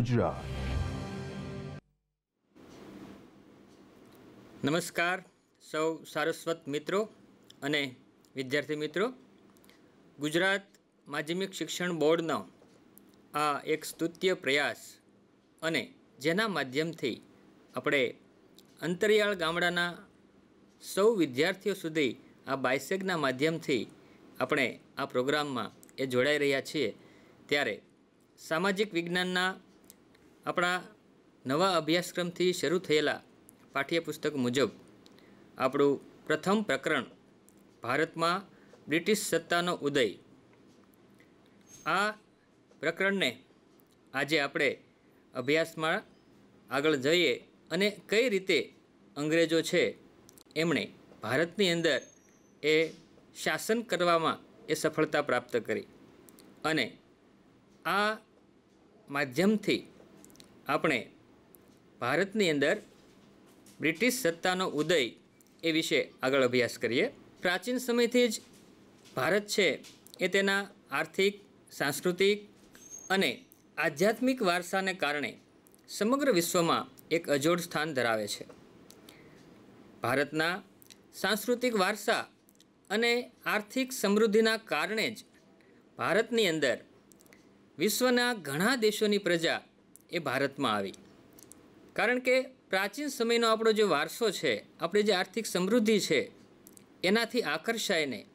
ગુજરાત નમસ્કાર સૌ સારસ્વત મિત્રો અને વિદ્યાર્થી મિત્રો, ગુજરાત માધ્યમિક શિક્ષણ બોર્ડનો આ એક સ્તુત્ય પ્રયાસ અને જેના માધ્યમથી આપણે અંતરિયાળ ગામડાના સૌ વિદ્યાર્થીઓ સુધી આ બાયસેગના માધ્યમથી આપણે આ પ્રોગ્રામમાં એ જોડાઈ રહ્યા છીએ. ત્યારે સામાજિક વિજ્ઞાનના આપણા નવા અભ્યાસક્રમથી શરૂ થયેલા પાઠ્યપુસ્તક મુજબ, આપણું પ્રથમ પ્રકરણ, ભારતમાં બ્રિટિશ સત્તાનો ઉદય. આ પ્રકરણને આજે આપણે અભ્યાસમાં આગળ જઈએ અને કઈ રીતે અંગ્રેજો છે એમણે ભારતની અંદર એ શાસન કરવામાં એ સફળતા પ્રાપ્ત કરી. અને આ માધ્યમથી આપણે ભારતની અંદર બ્રિટિશ સત્તાનો ઉદય એ વિશે આગળ અભ્યાસ કરીએ. પ્રાચીન સમયથી જ ભારત છે એ તેના આર્થિક, સાંસ્કૃતિક અને આધ્યાત્મિક વારસાને કારણે સમગ્ર વિશ્વમાં એક અજોડ સ્થાન ધરાવે છે. ભારતના સાંસ્કૃતિક વારસા અને આર્થિક સમૃદ્ધિના કારણે જ ભારતની અંદર વિશ્વના ઘણા દેશોની પ્રજા એ ભારતમાં આવી. કારણ કે પ્રાચીન સમયનો આપણો જે વારસો છે, આપણી જે આર્થિક સમૃદ્ધિ છે, એનાથી આકર્ષાઈને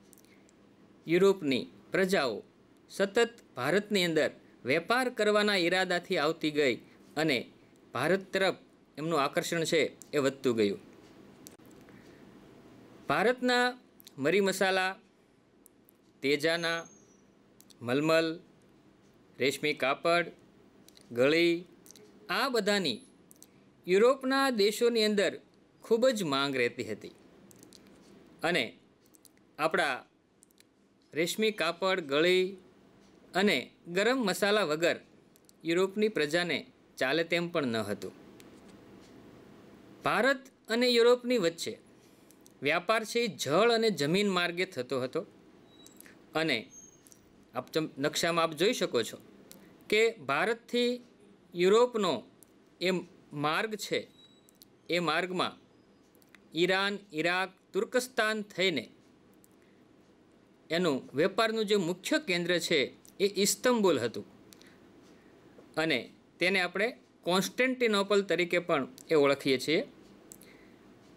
યુરોપની પ્રજાઓ સતત ભારતની અંદર વેપાર કરવાના ઈરાદાથી આવતી ગઈ અને ભારત તરફ એમનું આકર્ષણ છે એ વધતું ગયું. ભારતના મરી મસાલા, તેજાના, મલમલ, રેશમી કાપડ ગળી, આ બધાની યુરોપના દેશોની અંદર ખૂબ જ માંગ રહેતી હતી. અને આપણા રેશમી કાપડ ગળી અને ગરમ મસાલા વગર યુરોપની પ્રજાને ચાલે તેમ પણ ન હતું. ભારત અને યુરોપની વચ્ચે વ્યાપાર છે જળ અને જમીન માર્ગે થતો હતો. અને આપ નકશામાં આપ જોઈ શકો છો કે ભારતથી યુરોપનો એ માર્ગ છે, એ માર્ગમાં ઈરાન, ઈરાક, તુર્કસ્તાન થઈને એનું વેપારનું જે મુખ્ય કેન્દ્ર છે એ ઇસ્તંબુલ હતું. અને તેને આપણે કોન્સ્ટેન્ટિનોપલ તરીકે પણ એ ઓળખીએ છીએ.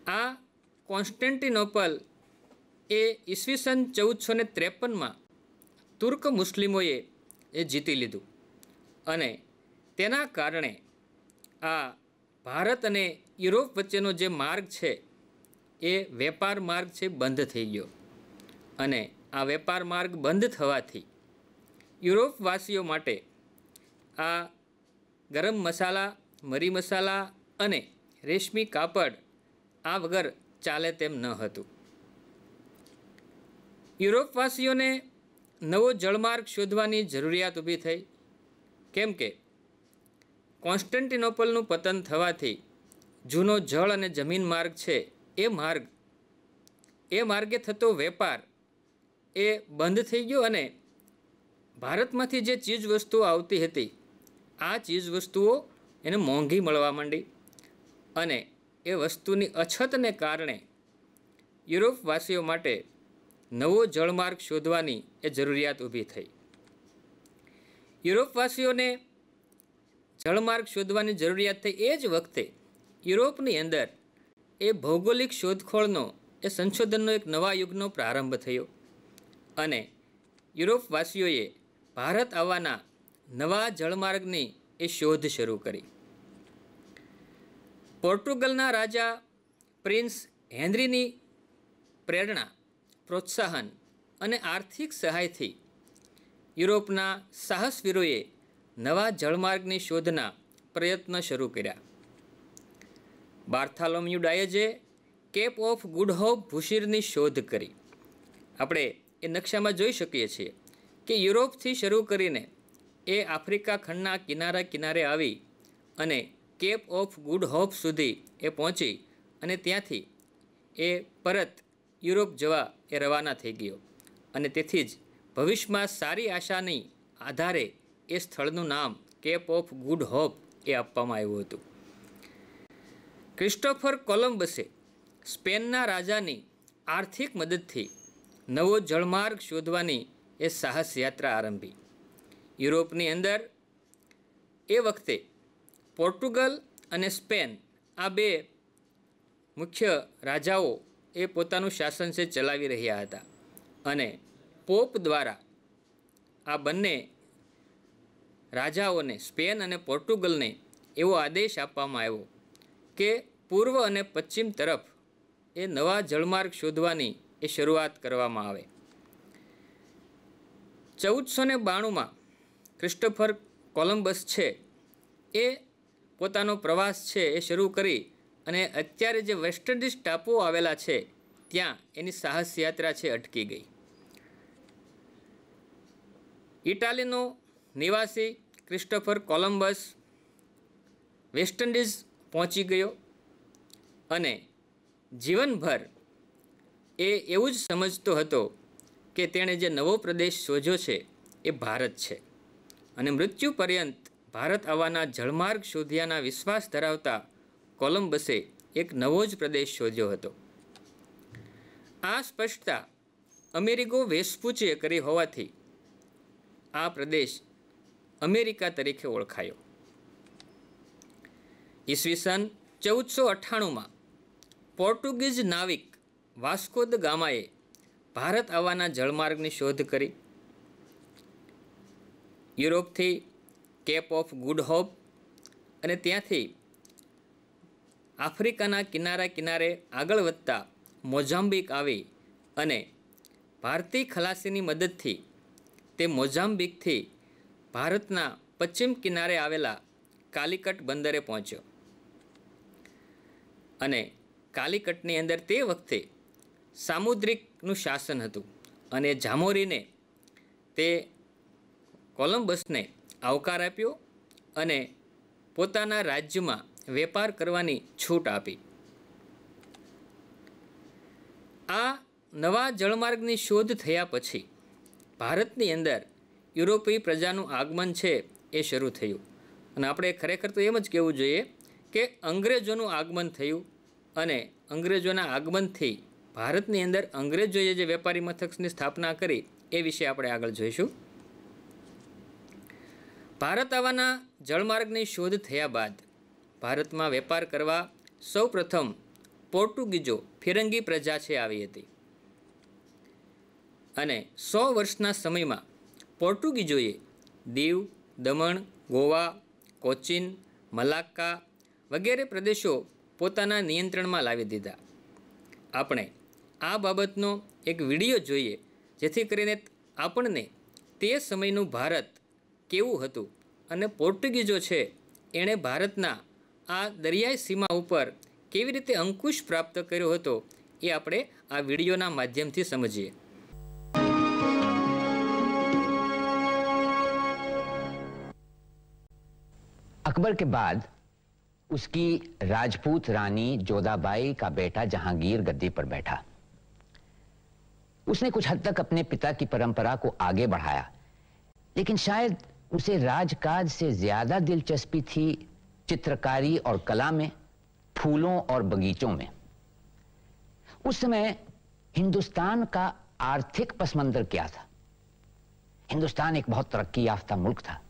આ કોન્સ્ટેન્ટિનોપલ એ ઈસવીસન ચૌદસો ને ત્રેપનમાં તુર્ક મુસ્લિમોએ એ જીતી લીધું. અને તેના કારણે આ ભારત અને યુરોપ વચ્ચેનો જે માર્ગ છે, એ વેપાર માર્ગ છે, બંધ થઈ ગયો. અને આ વેપાર માર્ગ બંધ થવાથી યુરોપવાસીઓ માટે આ ગરમ મસાલા, મરી મસાલા અને રેશમી કાપડ આ વગર ચાલે તેમ ન હતું. યુરોપવાસીઓને નવો જળમાર્ગ શોધવાની જરૂરિયાત ઊભી થઈ. કેમ કે કોન્સ્ટન્ટિનોપલનું પતન થવાથી જૂનો જળ અને જમીન માર્ગ છે, એ માર્ગ. એ માર્ગે થતો વેપાર એ બંધ થઈ ગયો અને ભારતમાંથી જે ચીજવસ્તુઓ આવતી હતી, આ ચીજવસ્તુઓ એને મોંઘી મળવા માંડી અને એ વસ્તુની અછતને કારણે યુરોપવાસીઓ માટે નવો જળમાર્ગ શોધવાની એ જરૂરિયાત ઊભી થઈ. યુરોપવાસીઓને જળમાર્ગ શોધવાની જરૂરિયાત થઈ એ જ વખતે યુરોપની અંદર એ ભૌગોલિક શોધખોળનો, એ સંશોધનનો એક નવા યુગનો પ્રારંભ થયો. અને યુરોપવાસીઓએ ભારત આવવાના નવા જળમાર્ગની એ શોધ શરૂ કરી. પોર્ટુગલના રાજા પ્રિન્સ હેનરીની પ્રેરણા, પ્રોત્સાહન અને આર્થિક સહાયથી યુરોપના સાહસવીરોએ નવા જળમાર્ગની શોધના પ્રયત્ન શરૂ કર્યા. Bartholomew Dias cape of good hope ભૂશીરની શોધ કરી. આપણે એ નકશામાં જોઈ શકીએ છીએ કે યુરોપથી શરૂ કરીને એ આફ્રિકા ખંડના કિનારા કિનારે આવી અને કેપ ઓફ ગુડ હોપ સુધી એ પહોંચી અને ત્યાંથી એ પરત યુરોપ જવા એ રવાના થઈ ગયો. અને તેથી જ ભવિષ્યમાં સારી આશાની આધારે એ સ્થળનું નામ કેપ ઓફ ગુડ હોપ એ આપવામાં આવ્યું હતું. ક્રિસ્ટોફર કોલમ્બસે સ્પેનના રાજાની આર્થિક મદદથી નવો જળમાર્ગ શોધવાની એ સાહસ યાત્રા આરંભી. યુરોપની અંદર એ વખતે પોર્ટુગલ અને સ્પેન આ બે મુખ્ય રાજાઓ એ પોતાનું શાસન છે ચલાવી રહ્યા હતા અને પોપ દ્વારા આ બંને રાજાઓને, સ્પેન અને પોર્ટુગલને એવો આદેશ આપવામાં આવ્યો કે પૂર્વ અને પશ્ચિમ તરફ એ નવા જળમાર્ગ શોધવાની એ શરૂઆત કરવામાં આવે. ચૌદસો ને બાણુંમાં ક્રિસ્ટોફર કોલમ્બસ છે એ પોતાનો પ્રવાસ છે એ શરૂ કરી અને અત્યારે જે વેસ્ટ ઇન્ડિઝ ટાપુઓ આવેલા છે, ત્યાં એની સાહસ યાત્રા છે અટકી ગઈ. ઇટાલીનો નિવાસી ક્રિસ્ટોફર કોલમ્બસ વેસ્ટ ઇન્ડિઝ પહોંચી ગયો અને જીવનભર એ એવું જ સમજતો હતો કે તેણે જે નવો પ્રદેશ શોધ્યો છે એ ભારત છે. અને મૃત્યુ પર્યંત ભારત આવવાના જળમાર્ગ શોધ્યાના વિશ્વાસ ધરાવતા કોલમ્બસે એક નવો જ પ્રદેશ શોધ્યો હતો. આ સ્પષ્ટતા અમેરિકો વેસ્પુચીએ કરી હોવાથી આ પ્રદેશ અમેરિકા તરીકે ઓળખાયો. ઈસવીસન ચૌદસો અઠ્ઠાણુંમાં પોર્ટુગીઝ નાવિક વાસ્કો દ ગામાએ ભારત આવવાના જળમાર્ગની શોધ કરી. યુરોપથી કેપ ઓફ ગુડ હોપ અને ત્યાંથી આફ્રિકાના કિનારા કિનારે આગળ વધતા મોઝામ્બિક આવી અને ભારતીય ખલાસીની મદદથી તે મોઝામ્બિકથી ભારતના પશ્ચિમ કિનારે આવેલા કાલિકટ બંદરે પહોંચ્યો. અને કાલિકટની અંદર તે વખતે સામુદ્રિકનું શાસન હતું અને જામોરીને તે કોલમ્બસને આવકાર આપ્યો અને પોતાના રાજ્યમાં વેપાર કરવાની છૂટ આપી. આ નવા જળમાર્ગની શોધ થયા પછી ભારતની અંદર યુરોપીય પ્રજાનું આગમન છે એ શરૂ થયું. અને આપણે ખરેખર તો એમ જ કહેવું જોઈએ કે અંગ્રેજોનું આગમન થયું અને અંગ્રેજોના આગમનથી ભારતની અંદર અંગ્રેજોએ જે વેપારી મથકની સ્થાપના કરી એ વિશે આપણે આગળ જોઈશું. ભારત આવવાના જળમાર્ગની શોધ થયા બાદ ભારતમાં વેપાર કરવા સૌપ્રથમ પોર્ટુગીઝો ફિરંગી પ્રજા છે આવી હતી. અને સો વર્ષના સમયમાં પોર્ટુગીઝોએ દીવ, દમણ, ગોવા, કોચીન, મલાક્કા વગેરે પ્રદેશો પોતાના નિયંત્રણમાં લાવી દીધા. આપણે આ બાબતનો એક વીડિયો જોઈએ, જેથી કરીને આપણને તે સમયનું ભારત કેવું હતું અને પોર્ટુગીઝો છે એણે ભારતના આ દરિયાઈ સીમા ઉપર કેવી રીતે અંકુશ પ્રાપ્ત કર્યો હતો એ આપણે આ વિડીયોના માધ્યમથી સમજીએ. अकबर के बाद उसकी राजपूत रानी जोधाबाई का बेटा जहांगीर गद्दी पर बैठा। उसने कुछ हद तक अपने पिता की परंपरा को आगे बढ़ाया, लेकिन शायद उसे राजकाज से ज़्यादा दिलचस्पी थी चित्रकारी और कला में, फूलों और बगीचों में। उस समय हिंदुस्तान का आर्थिक पसमंदर क्या था? हिंदुस्तान एक बहुत तरक्की याफ्ता मुल्क था।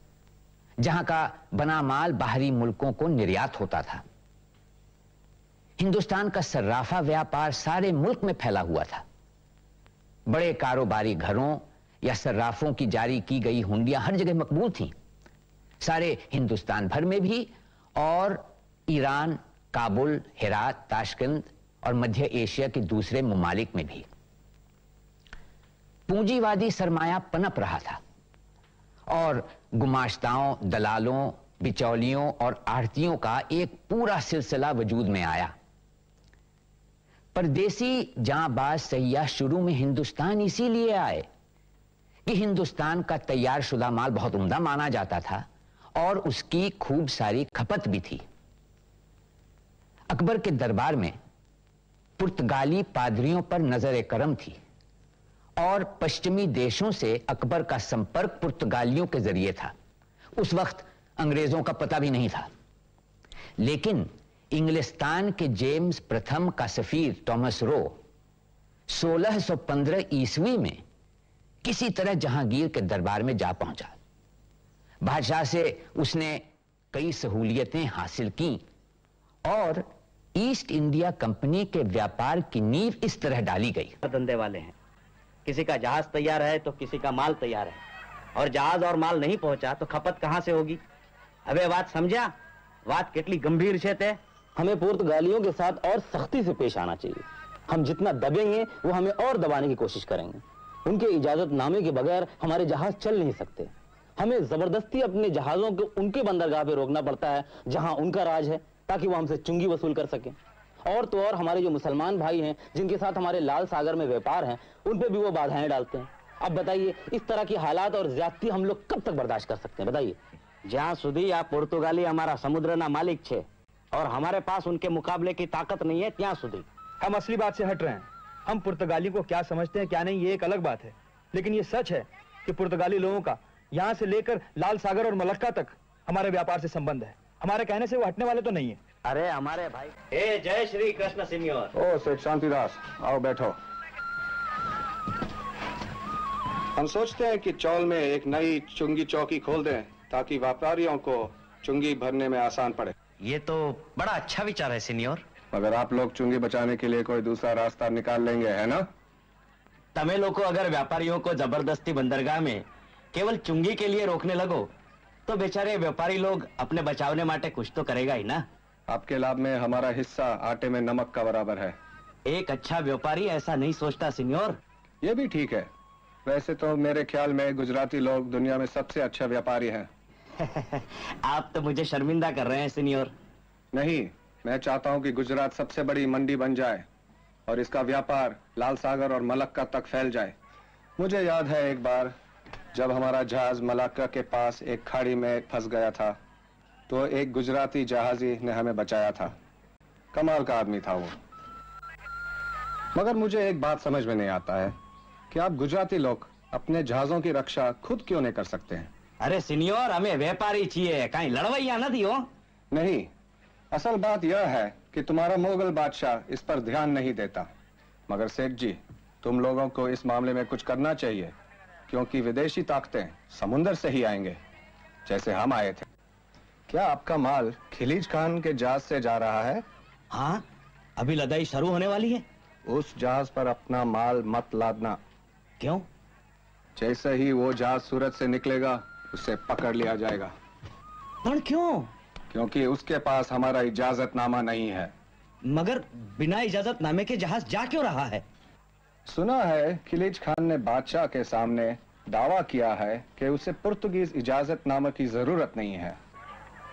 जहाँ का बना माल बाहरी मुल्कों को निर्यात होता था। हिंदुस्तान का सर्राफा व्यापार सारे मुल्क में फैला हुआ था। बड़े कारोबारी घरों या सर्राफों की जारी की गई हुंडियाँ हर जगह मकबूल थीं। सारे हिंदुस्तान भर में भी और ईरान, काबुल, हेरात, ताशकंद और मध्य एशिया के दूसरे ममालिक में भी। पूंजीवादी सरमाया पनप रहा था। और गुमाश्ताओं, दलालों, बिचौलियों और आढ़तियों का एक पूरा सिलसिला वजूद में आया। परदेसी जांबाज सैयाह शुरू में हिंदुस्तान इसीलिए आए कि हिंदुस्तान का तैयार शुदा माल बहुत उम्दा माना जाता था और उसकी खूब सारी खपत भी थी। अकबर के दरबार में पुर्तगाली पादरियों पर नज़र करम थी। और पश्चिमी देशों से अकबर का संपर्क पुर्तगालियों के ज़रिए था। उस वक्त अंग्रेज़ों का पता भी नहीं था। लेकिन इंग्लिस्तान के जेम्स प्रथम का सफीर टॉमस रो 1615 ईस्वी में किसी तरह जहांगीर के दरबार में जा पहुँचा। बादशाह से उसने कई सहूलियतें हासिल की और ईस्ट इंडिया कंपनी के व्यापार की नींव इस तरह डाली गई। धंधे वाले हैं। किसी का जहाज तैयार है तो किसी का माल तैयार है और जहाज और माल नहीं पहुंचा तो खपत कहां से होगी હવે વાત સમજ્યા વાત કેટલી ગંભીર છે તે हमें पुर्तगालियों के साथ और सख्ती से पेश आना चाहिए हम जितना दबेंगे वो हमें और दबाने की कोशिश करेंगे उनके इजाजत नामे के बगैर हमारे जहाज चल नहीं सकते हमें जबरदस्ती अपने जहाजों को उनके बंदरगाह पे रोकना पड़ता है जहां उनका राज है ताकि वो हमसे चुंगी वसूल कर सकें और तो और हमारे जो मुसलमान भाई हैं जिनके साथ हमारे लाल सागर में व्यापार हैं उन पे भी वो बाधाएं डालते हैं अब बताइए इस तरह की हालात और ज्यादती हम लोग कब तक बर्दाश्त कर सकते हैं बताइए જ્યાં સુધી આ પોર્તુગાલી અમારા સમુદ્રના માલિક છે और हमारे पास उनके मुकाबले की ताकत नहीं है ત્યાં સુધી हम असली बात से हट रहे हैं हम पुर्तगाली को क्या समझते हैं क्या नहीं ये एक अलग बात है लेकिन ये सच है कि पुर्तगाली लोगों का यहाँ से लेकर लाल सागर और मलक्का तक हमारे व्यापार से संबंध है हमारे कहने से वो हटने वाले तो नहीं है। अरे हमारे भाई। ए जय श्री कृष्ण सिन्योर। ओ सेठ शांतिदास आओ बैठो। हम सोचते हैं कि चौल में एक नई चुंगी चौकी खोल दें ताकि व्यापारियों को चुंगी भरने में आसान पड़े। ये तो बड़ा अच्छा विचार है सीनियर। मगर आप लोग चुंगी बचाने के लिए कोई दूसरा रास्ता निकाल लेंगे है ना? तमे लोग अगर व्यापारियों को ज़बरदस्ती बंदरगाह में केवल चुंगी के लिए रोकने लगो तो बेचारे व्यापारी लोग अपने बचावने माटे कुछ तो करेगा ही ना। आपके लाभ में हमारा हिस्सा आटे में नमक का बराबर है। एक अच्छा व्यापारी ऐसा नहीं सोचता सिनियोर। ये भी ठीक है। वैसे तो मेरे ख्याल में गुजराती लोग दुनिया में सबसे अच्छा व्यापारी हैं। आप तो मुझे शर्मिंदा कर रहे हैं सिनियोर। नहीं मैं चाहता हूँ कि गुजरात सबसे बड़ी मंडी बन जाए और इसका व्यापार लाल सागर और मलक्का तक फैल जाए। मुझे याद है एक बार जब हमारा जहाज़ मलक्का के पास एक खाड़ी में फंस गया था तो एक गुजराती जहाजी ने हमें बचाया था। कमाल का आदमी था वो। मगर मुझे एक बात समझ में नहीं आता है कि आप गुजराती लोग अपने जहाजों की रक्षा खुद क्यों नहीं कर सकते हैं? अरे सिनियोर हमें व्यापारी चाहिए कहीं लड़वैया नहीं हो नहीं असल बात यह है कि तुम्हारा मुगल बादशाह इस पर ध्यान नहीं देता। मगर सेठ जी तुम लोगों को इस मामले में कुछ करना चाहिए। क्योंकि विदेशी ताकतें समुंदर से ही आएँगे जैसे हम आए थे। क्या आपका माल खिलीज खान के जहाज़ से जा रहा है? हाँ अभी लदाई शुरू होने वाली है। उस जहाज़ पर अपना माल मत लादना। क्यों? जैसे ही वो जहाज़ सूरत से निकलेगा उसे पकड़ लिया जाएगा। पर क्यों? क्योंकि उसके पास हमारा इजाजतनामा नहीं है। मगर बिना इजाज़त नामे के जहाज़ जा क्यों रहा है? सुना है खिलीज खान ने बादशाह के सामने दावा किया है कि उसे पुर्तगीज इजाजतनामा की जरूरत नहीं है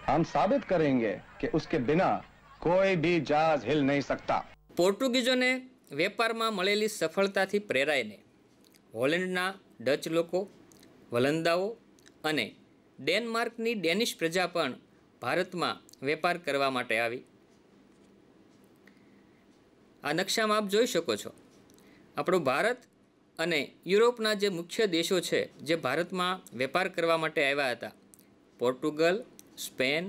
हम साबित करेंगे कि उसके बिना कोई भी जहाज हिल नहीं सकता પોર્ટુગીઝોને વેપારમાં મળેલી સફળતાથી પ્રેરાઈને હોલેન્ડના ડચ લોકો વલંદાઓ અને ડેનમાર્કની ડેનિશ પ્રજા પણ ભારતમાં વેપાર કરવા માટે આવી આ નકશામાં આપ જોઈ શકો છો આપણું ભારત અને યુરોપના જે મુખ્ય દેશો છે, જે ભારતમાં વેપાર કરવા માટે આવ્યા હતા. Portugal, Spain,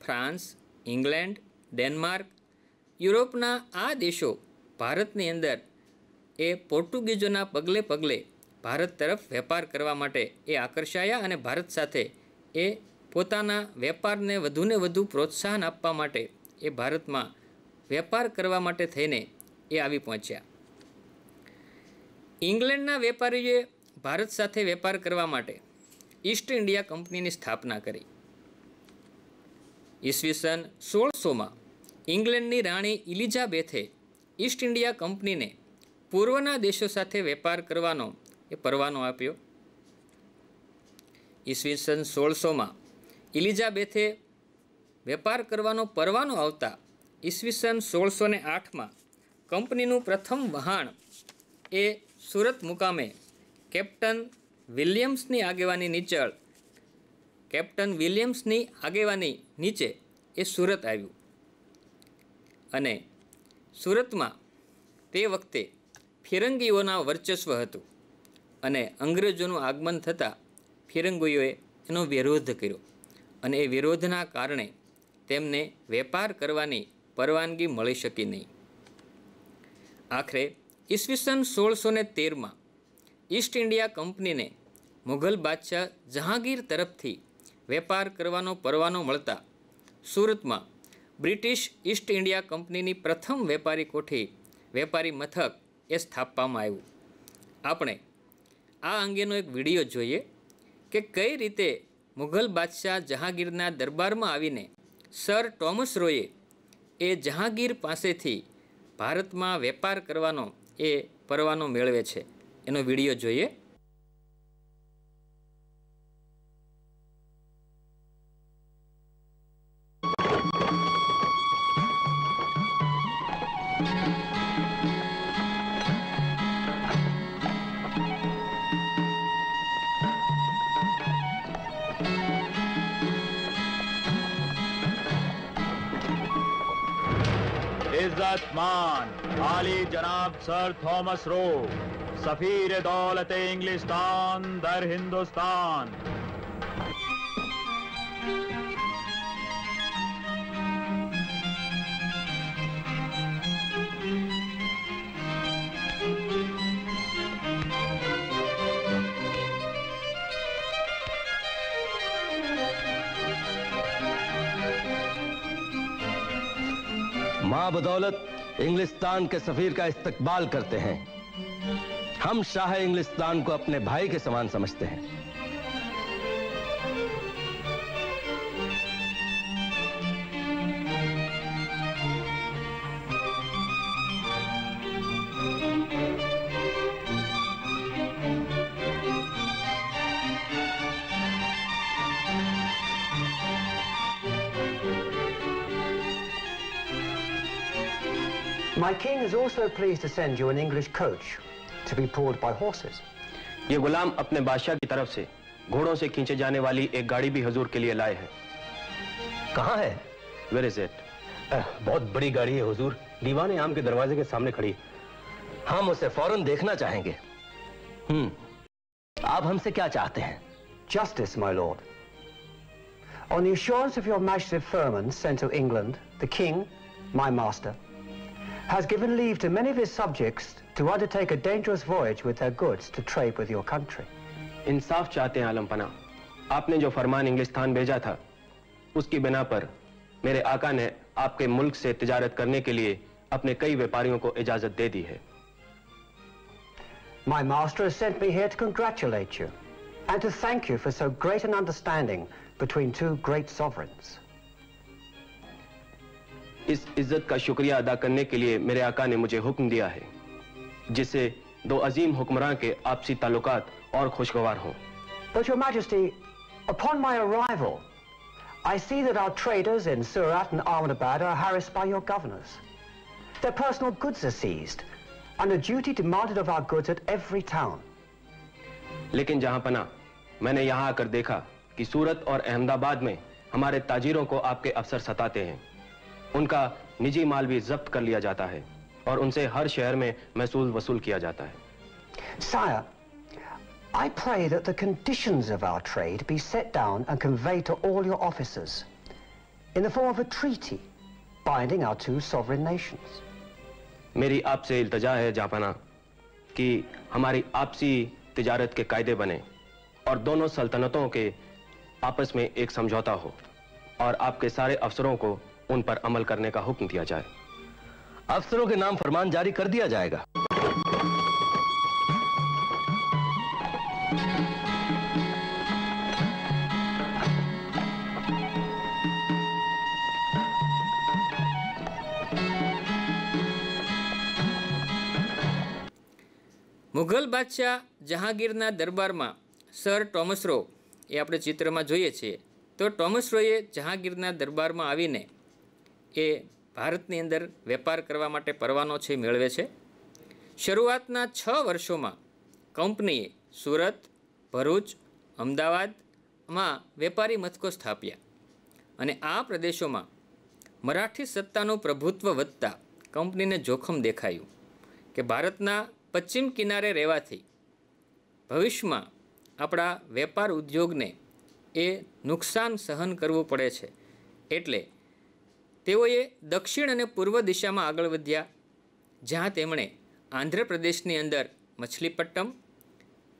France, England, Denmark. યુરોપના આ દેશો ભારતની અંદર એ પોર્ટુગીઝોના પગલે પગલે ભારત તરફ વેપાર કરવા માટે એ આકર્ષાયા અને ભારત સાથે એ પોતાના વેપારને વધુને વધુ પ્રોત્સાહન આપવા માટે એ ભારતમાં વેપાર કરવા માટે થઈને એ આવી પહોંચ્યા. ઇંગ્લેન્ડના વેપારીઓએ ભારત સાથે વેપાર કરવા માટે ઈસ્ટ ઇન્ડિયા કંપનીની સ્થાપના કરી. ઈસવીસન સોળસોમાં ઇંગ્લેન્ડની રાણી ઇલિઝાબેથે ઈસ્ટ ઇન્ડિયા કંપનીને પૂર્વના દેશો સાથે વેપાર કરવાનો એ પરવાનો આપ્યો. ઈસવીસન સોળસોમાં ઇલિઝાબેથે વેપાર કરવાનો પરવાનો આવતા ઈસવીસન સોળસો ને આઠમાં કંપનીનું પ્રથમ વહાણ એ સુરત મુકામે કેપ્ટન વિલિયમ્સની આગેવાની નીચળ, કેપ્ટન વિલિયમ્સની આગેવાની નીચે એ સુરત આવ્યું. અને સુરતમાં તે વખતે ફિરંગીઓના વર્ચસ્વ હતું અને અંગ્રેજોનું આગમન થતાં ફિરંગીઓએ એનો વિરોધ કર્યો અને એ વિરોધના કારણે તેમને વેપાર કરવાની પરવાનગી મળી શકી નહીં. આખરે ઈસવીસન સોળસો ને તેરમાં ઈસ્ટ ઇન્ડિયા કંપનીને મુઘલ બાદશાહ જહાંગીર તરફથી વેપાર કરવાનો પરવાનો મળતા સુરતમાં બ્રિટિશ ઈસ્ટ ઇન્ડિયા કંપનીની પ્રથમ વેપારી કોઠી, વેપારી મથક એ સ્થાપવામાં આવ્યું. આપણે આ અંગેનો એક વીડિયો જોઈએ કે કઈ રીતે મુઘલ બાદશાહ જહાંગીરના દરબારમાં આવીને સર ટોમસ રોયે એ જહાંગીર પાસેથી ભારતમાં વેપાર કરવાનો એ પરવાનો મેળવે છે. એનો વીડિયો જોઈએ. ઇઝત માન. आली जनाब सर थॉमस रो सफीर दौलत इंग्लिस्तान दर हिंदुस्तान। माँ बदौलत इंग्लिस्तान के सफीर का इस्तकबाल करते हैं हम शाह इंग्लिस्तान को अपने भाई के समान समझते हैं king is also pleased to send you an English coach to be pulled by horses. ये गुलाम अपने बादशाह की तरफ़ से घोड़ों से खींचे जाने वाली एक गाड़ी भी हजूर के लिए लाए हैं। कहाँ है? वेर इज़ इट बहुत बड़ी गाड़ी है हजूर। दीवाने आम के दरवाजे के सामने खड़ी हम उसे फ़ौरन देखना चाहेंगे। हम्म। आप हमसे क्या चाहते हैं? Justice my lord on your assurance of your match firm central England the king my master has given leave to many of his subjects to undertake a dangerous voyage with their goods to trade with your country. इंसाफ चाहते हैं आलम पना आपने जो फरमान इंग्लिस्तान भेजा था उसकी बिना पर मेरे आका ने आपके मुल्क से तिजारत करने के लिए अपने कई व्यापारियों को इजाजत दे दी है My master has sent me here to congratulate you and to thank you for so great an understanding between two great sovereigns. इस इज़्ज़त का शुक्रिया अदा करने के लिए मेरे आका ने मुझे हुक्म दिया है जिससे दो अजीम हुक्मरान के आपसी ताल्लुकात और खुशगवार हों But your majesty, upon my arrival, I see that our traders in Surat and Ahmedabad are harassed by your governors. Their personal goods are seized, and a duty demanded of our goods at every town. लेकिन जहाँ पना मैंने यहाँ आकर देखा कि सूरत और अहमदाबाद में हमारे ताजिरों को आपके अफसर सताते हैं उनका निजी माल भी जब्त कर लिया जाता है और उनसे हर शहर में महसूल वसूल किया जाता है Sire, I pray that the conditions of our trade be set down and conveyed to all your officers in the form of a treaty binding our two sovereign nations. मेरी आपसे इल्तजा है जापाना कि हमारी आपसी तिजारत के कायदे बने और दोनों सल्तनतों के आपस में एक समझौता हो और आपके सारे अफसरों को उन पर अमल करने का हुक्म दिया जाए अफसरों के नाम फरमान जारी कर दिया जाएगा મુઘલ બાદશાહ જહાંગીરના દરબારમાં સર ટોમસ રો એ આપણે ચિત્રમાં જોઈએ છીએ તો ટોમસ રોએ જહાંગીરના દરબારમાં આવીને એ ભારતની અંદર વેપાર કરવા માટે પરવાનો છે, મેળવે છે. શરૂઆતના છ વર્ષોમાં કંપનીએ સુરત, ભરૂચ, અમદાવાદમાં વેપારી મથકો સ્થાપ્યા અને આ પ્રદેશોમાં મરાઠી સત્તાનું પ્રભુત્વ વધતા કંપનીને જોખમ દેખાયું કે ભારતના પશ્ચિમ કિનારે રહેવાથી ભવિષ્યમાં આપણા વેપાર ઉદ્યોગને એ નુકસાન સહન કરવું પડે છે. એટલે તેઓએ દક્ષિણ અને પૂર્વ દિશામાં આગળ વધ્યા, જ્યાં તેમણે આંધ્રપ્રદેશની અંદર મછલીપટ્ટમ,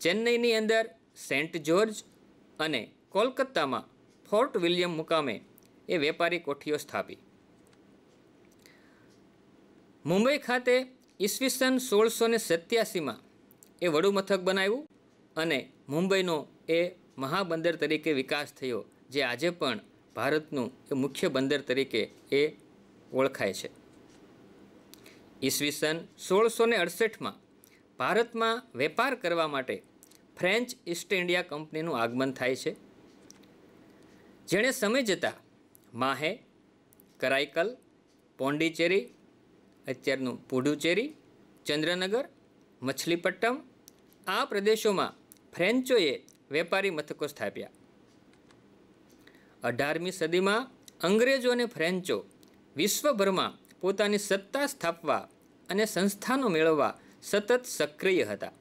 ચેન્નઈની અંદર સેન્ટ જ્યોર્જ અને કોલકાતામાં ફોર્ટ વિલિયમ મુકામે એ વેપારી કોઠીઓ સ્થાપી. મુંબઈ ખાતે ઈસવીસન સોળસો ને સત્યાસીમાં એ વડુ મથક બનાવ્યું અને મુંબઈનો એ મહાબંદર તરીકે વિકાસ થયો, જે આજે પણ ભારતનું એ મુખ્ય બંદર તરીકે એ ઓળખાય છે. ઈસવીસન સોળસો ને અડસઠમાં ભારતમાં વેપાર કરવા માટે ફ્રેન્ચ ઈસ્ટ ઇન્ડિયા કંપનીનું આગમન થાય છે. જેણે સમય જતાં માહે કરાઈકલ પોંડિચેરી, અત્યારનું પુડુચેરી, ચંદ્રનગર, મછલીપટ્ટમ આ પ્રદેશોમાં ફ્રેન્ચોએ વેપારી મથકો સ્થાપ્યા. અઢારમી સદીમાં અંગ્રેજો અને ફ્રેન્ચો વિશ્વભરમાં પોતાની સત્તા સ્થાપવા અને સંસ્થાનો મેળવવા સતત સક્રિય હતા.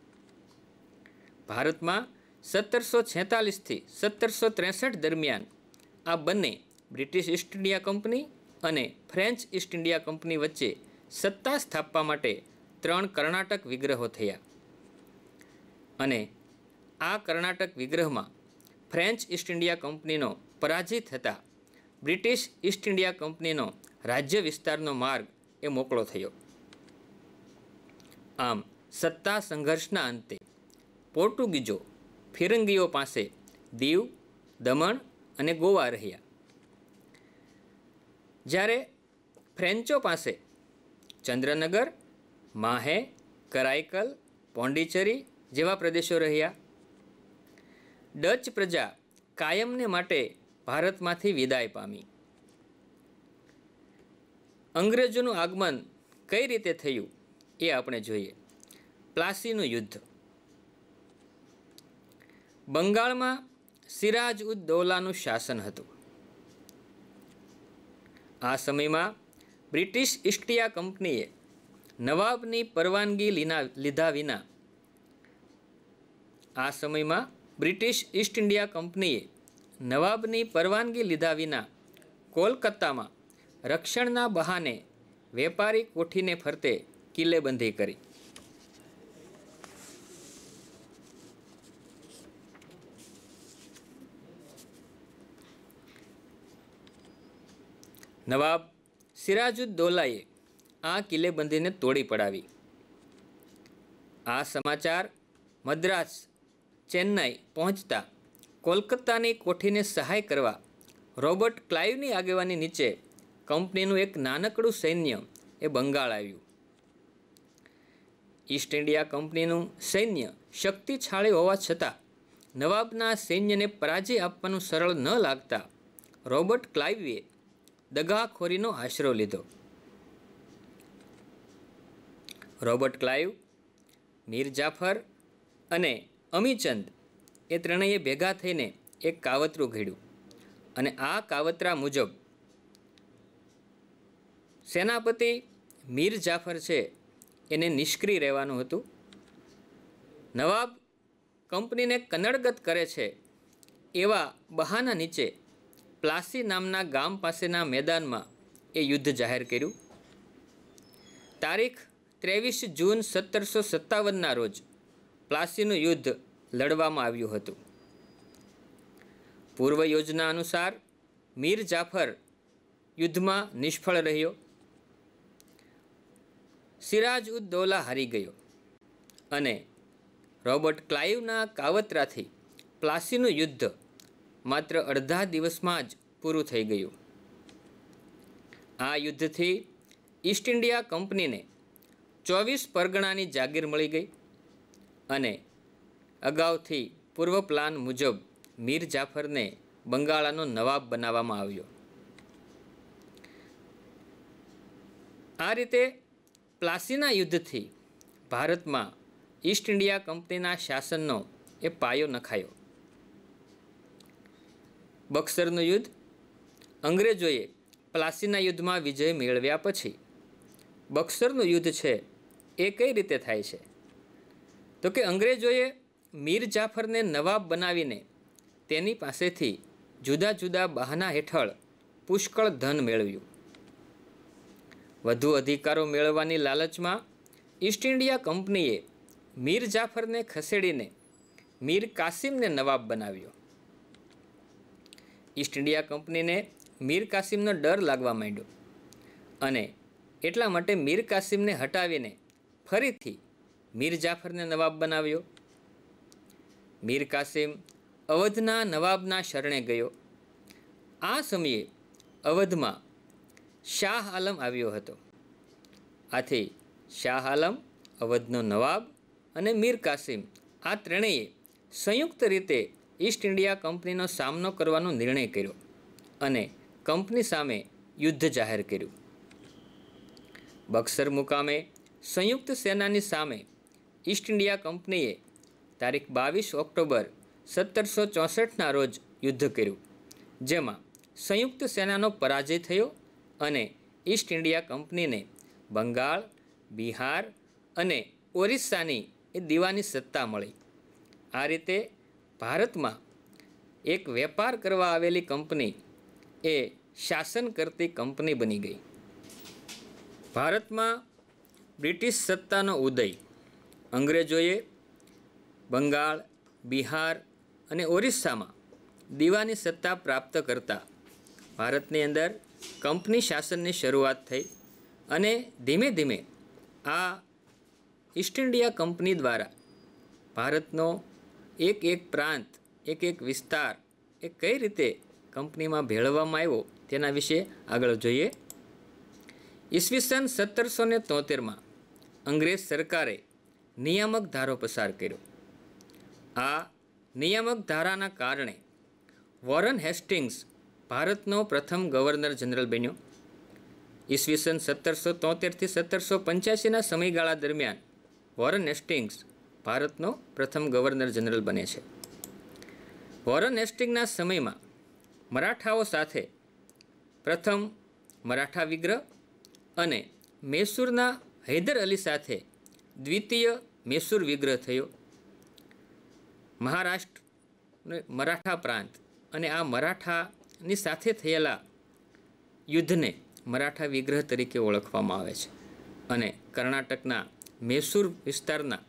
ભારતમાં સત્તરસો છેતાલીસથી સત્તરસો ત્રેસઠ દરમિયાન આ બંને બ્રિટિશ ઈસ્ટ ઇન્ડિયા કંપની અને ફ્રેન્ચ ઈસ્ટ ઇન્ડિયા કંપની વચ્ચે સત્તા સ્થાપવા માટે ત્રણ કર્ણાટક વિગ્રહો થયા. અને આ કર્ણાટક વિગ્રહમાં ફ્રેન્ચ ઈસ્ટ ઇન્ડિયા કંપનીનો પરાજય હતા. બ્રિટિશ ઈસ્ટ ઇન્ડિયા કંપનીનો રાજ્ય વિસ્તારનો માર્ગ એ મોકળો થયો. આમ, સત્તા સંઘર્ષના અંતે પોર્ટુગીઝો ફિરંગીઓ પાસે દીવ, દમણ અને ગોવા રહ્યા. જ્યારે ફ્રેન્ચો પાસે ચંદ્રનગર, માહે કરાઈકલ પોંડિચેરી જેવા પ્રદેશો રહ્યા. ડચ પ્રજા કાયમને માટે ભારતમાંથી વિદાય પામી. અંગ્રેજોનું આગમન કઈ રીતે થયું એ આપણે જોઈએ. પ્લાસીનું યુદ્ધ. બંગાળમાં સિરાજ ઉદ દૌલાનું શાસન હતું. આ સમયમાં બ્રિટિશ ઈસ્ટિયા કંપનીએ નવાબની પરવાનગી લીધા વિના આ સમયમાં બ્રિટિશ ઈસ્ટ ઇન્ડિયા કંપનીએ નવાબની પરવાનગી લીધા વિના કોલકાતામાં રક્ષણના બહાને વેપારી કોઠીને ફરતે કિલ્લેબંધી કરી. નવાબ સિરાજુદ્દૌલાએ આ કિલ્લેબંધીને તોડી પડાવી. આ સમાચાર મદ્રાસ, ચેન્નઈ પહોંચતા કોલકાતાની કોઠીને સહાય કરવા રોબર્ટ ક્લાઇવની આગેવાની નીચે કંપનીનું એક નાનકડું સૈન્ય એ બંગાળ આવ્યું. ઈસ્ટ ઇન્ડિયા કંપનીનું સૈન્ય શક્તિશાળી હોવા છતાં નવાબના સૈન્યને પરાજય આપવાનું સરળ ન લાગતા રોબર્ટ ક્લાઇવે દગાખોરીનો આશરો લીધો. રોબર્ટ ક્લાઇવ મીર જાફર અને અમીચંદ એ ત્રણેય ભેગા થઈને એક કાવતરું ઘડ્યું. અને આ કાવતરા મુજબ સેનાપતિ મીર જાફર છે એને નિષ્ક્રિય રહેવાનું હતું. નવાબ કંપનીને કનડગત કરે છે એવા બહાના નીચે પ્લાસી નામના ગામ પાસેના મેદાનમાં એ યુદ્ધ જાહેર કર્યું. તારીખ ત્રેવીસ જૂન સત્તરસો સત્તાવનના રોજ પ્લાસીનું યુદ્ધ લડવામાં આવ્યું હતું. પૂર્વ યોજના અનુસાર મીર જાફર યુદ્ધમાં નિષ્ફળ રહ્યો. સિરાજ ઉદ દૌલા હારી ગયો અને રોબર્ટ ક્લાઇવના કાવતરાથી પ્લાસીનું યુદ્ધ માત્ર અડધા દિવસમાં જ પૂરું થઈ ગયું. આ યુદ્ધથી ઈસ્ટ ઇન્ડિયા કંપનીને ચોવીસ પરગણાની જાગીર મળી ગઈ અને અગાઉથી પૂર્વ પ્લાન મુજબ મીર જાફરને બંગાળાનો નવાબ બનાવવામાં આવ્યો. આ રીતે પ્લાસીના યુદ્ધથી ભારતમાં ઈસ્ટ ઇન્ડિયા કંપનીના શાસનનો એ પાયો નખાયો. બક્સરનું યુદ્ધ, અંગ્રેજોએ પ્લાસીના યુદ્ધમાં વિજય મેળવ્યા પછી બક્સરનું યુદ્ધ છે એ કઈ રીતે થાય છે? તો કે અંગ્રેજોએ મીર જાફરને નવાબ બનાવીને તેની પાસેથી જુદા જુદા બહાના હેઠળ પુષ્કળ ધન મેળવ્યું. વધુ અધિકારો મેળવવાની લાલચમાં ઈસ્ટ ઇન્ડિયા કંપનીએ મીર જાફરને ખસેડીને મીર કાસિમને નવાબ બનાવ્યો. ઈસ્ટ ઇન્ડિયા કંપનીને મીર કાસિમનો ડર લાગવા માંડ્યો અને એટલા માટે મીર કાસિમને હટાવીને ફરીથી મીર જાફરને નવાબ બનાવ્યો. મીર કાસિમ અવધના નવાબના શરણે ગયો. આ સમયે અવધમાં શાહ આલમ આવ્યો હતો. આથી શાહ આલમ, અવધનો નવાબ અને મીર કાસિમ આ ત્રણેય સંયુક્ત રીતે ઈસ્ટ ઇન્ડિયા કંપનીનો સામનો કરવાનો નિર્ણય કર્યો અને કંપની સામે યુદ્ધ જાહેર કર્યું. બક્સર મુકામે સંયુક્ત સેનાની સામે ઈસ્ટ ઇન્ડિયા કંપનીએ તારીખ બાવીસ ઓક્ટોબર સત્તરસો ચોસઠના રોજ યુદ્ધ કર્યું, જેમાં સંયુક્ત સેનાનો પરાજય થયો અને ઈસ્ટ ઇન્ડિયા કંપનીને બંગાળ, બિહાર અને ઓરિસ્સાની એ દીવાની સત્તા મળી. આ રીતે ભારતમાં એક વેપાર કરવા આવેલી કંપની એ શાસન કરતી કંપની બની ગઈ. ભારતમાં બ્રિટિશ સત્તાનો ઉદય અંગ્રેજોએ બંગાળ, બિહાર અને ઓરિસ્સામાં દીવાની સત્તા પ્રાપ્ત કરતા ભારતની અંદર કંપની શાસનની શરૂઆત થઈ અને ધીમે ધીમે આ ઈસ્ટ ઇન્ડિયા કંપની દ્વારા ભારતનો એક એક પ્રાંત, એક એક વિસ્તાર એ કઈ રીતે કંપનીમાં ભેળવવામાં આવ્યો તેના વિશે આગળ જોઈએ. ઈસવીસન સત્તરસો ને તોતેરમાં અંગ્રેજ સરકારે નિયામક ધારો પસાર કર્યો. આ નિયામક ધારાના કારણે વોરન હેસ્ટિંગ્સ ભારતનો પ્રથમ ગવર્નર જનરલ બન્યો. ઈસવીસન સત્તરસો તોતેરથી સત્તરસો પંચ્યાસીના સમયગાળા દરમિયાન વોરન હેસ્ટિંગ્સ ભારતનો પ્રથમ ગવર્નર જનરલ બને છે. વોરન હેસ્ટિંગના સમયમાં મરાઠાઓ સાથે પ્રથમ મરાઠા વિગ્રહ અને મૈસૂરના હૈદર અલી સાથે દ્વિતીય મૈસૂર વિગ્રહ થયો. મહારાષ્ટ્ર મરાઠા પ્રાંત અને આ મરાઠાની સાથે થયેલા યુદ્ધને મરાઠા વિગ્રહ તરીકે ઓળખવામાં આવે છે. અને કર્ણાટકના મૈસૂર વિસ્તારના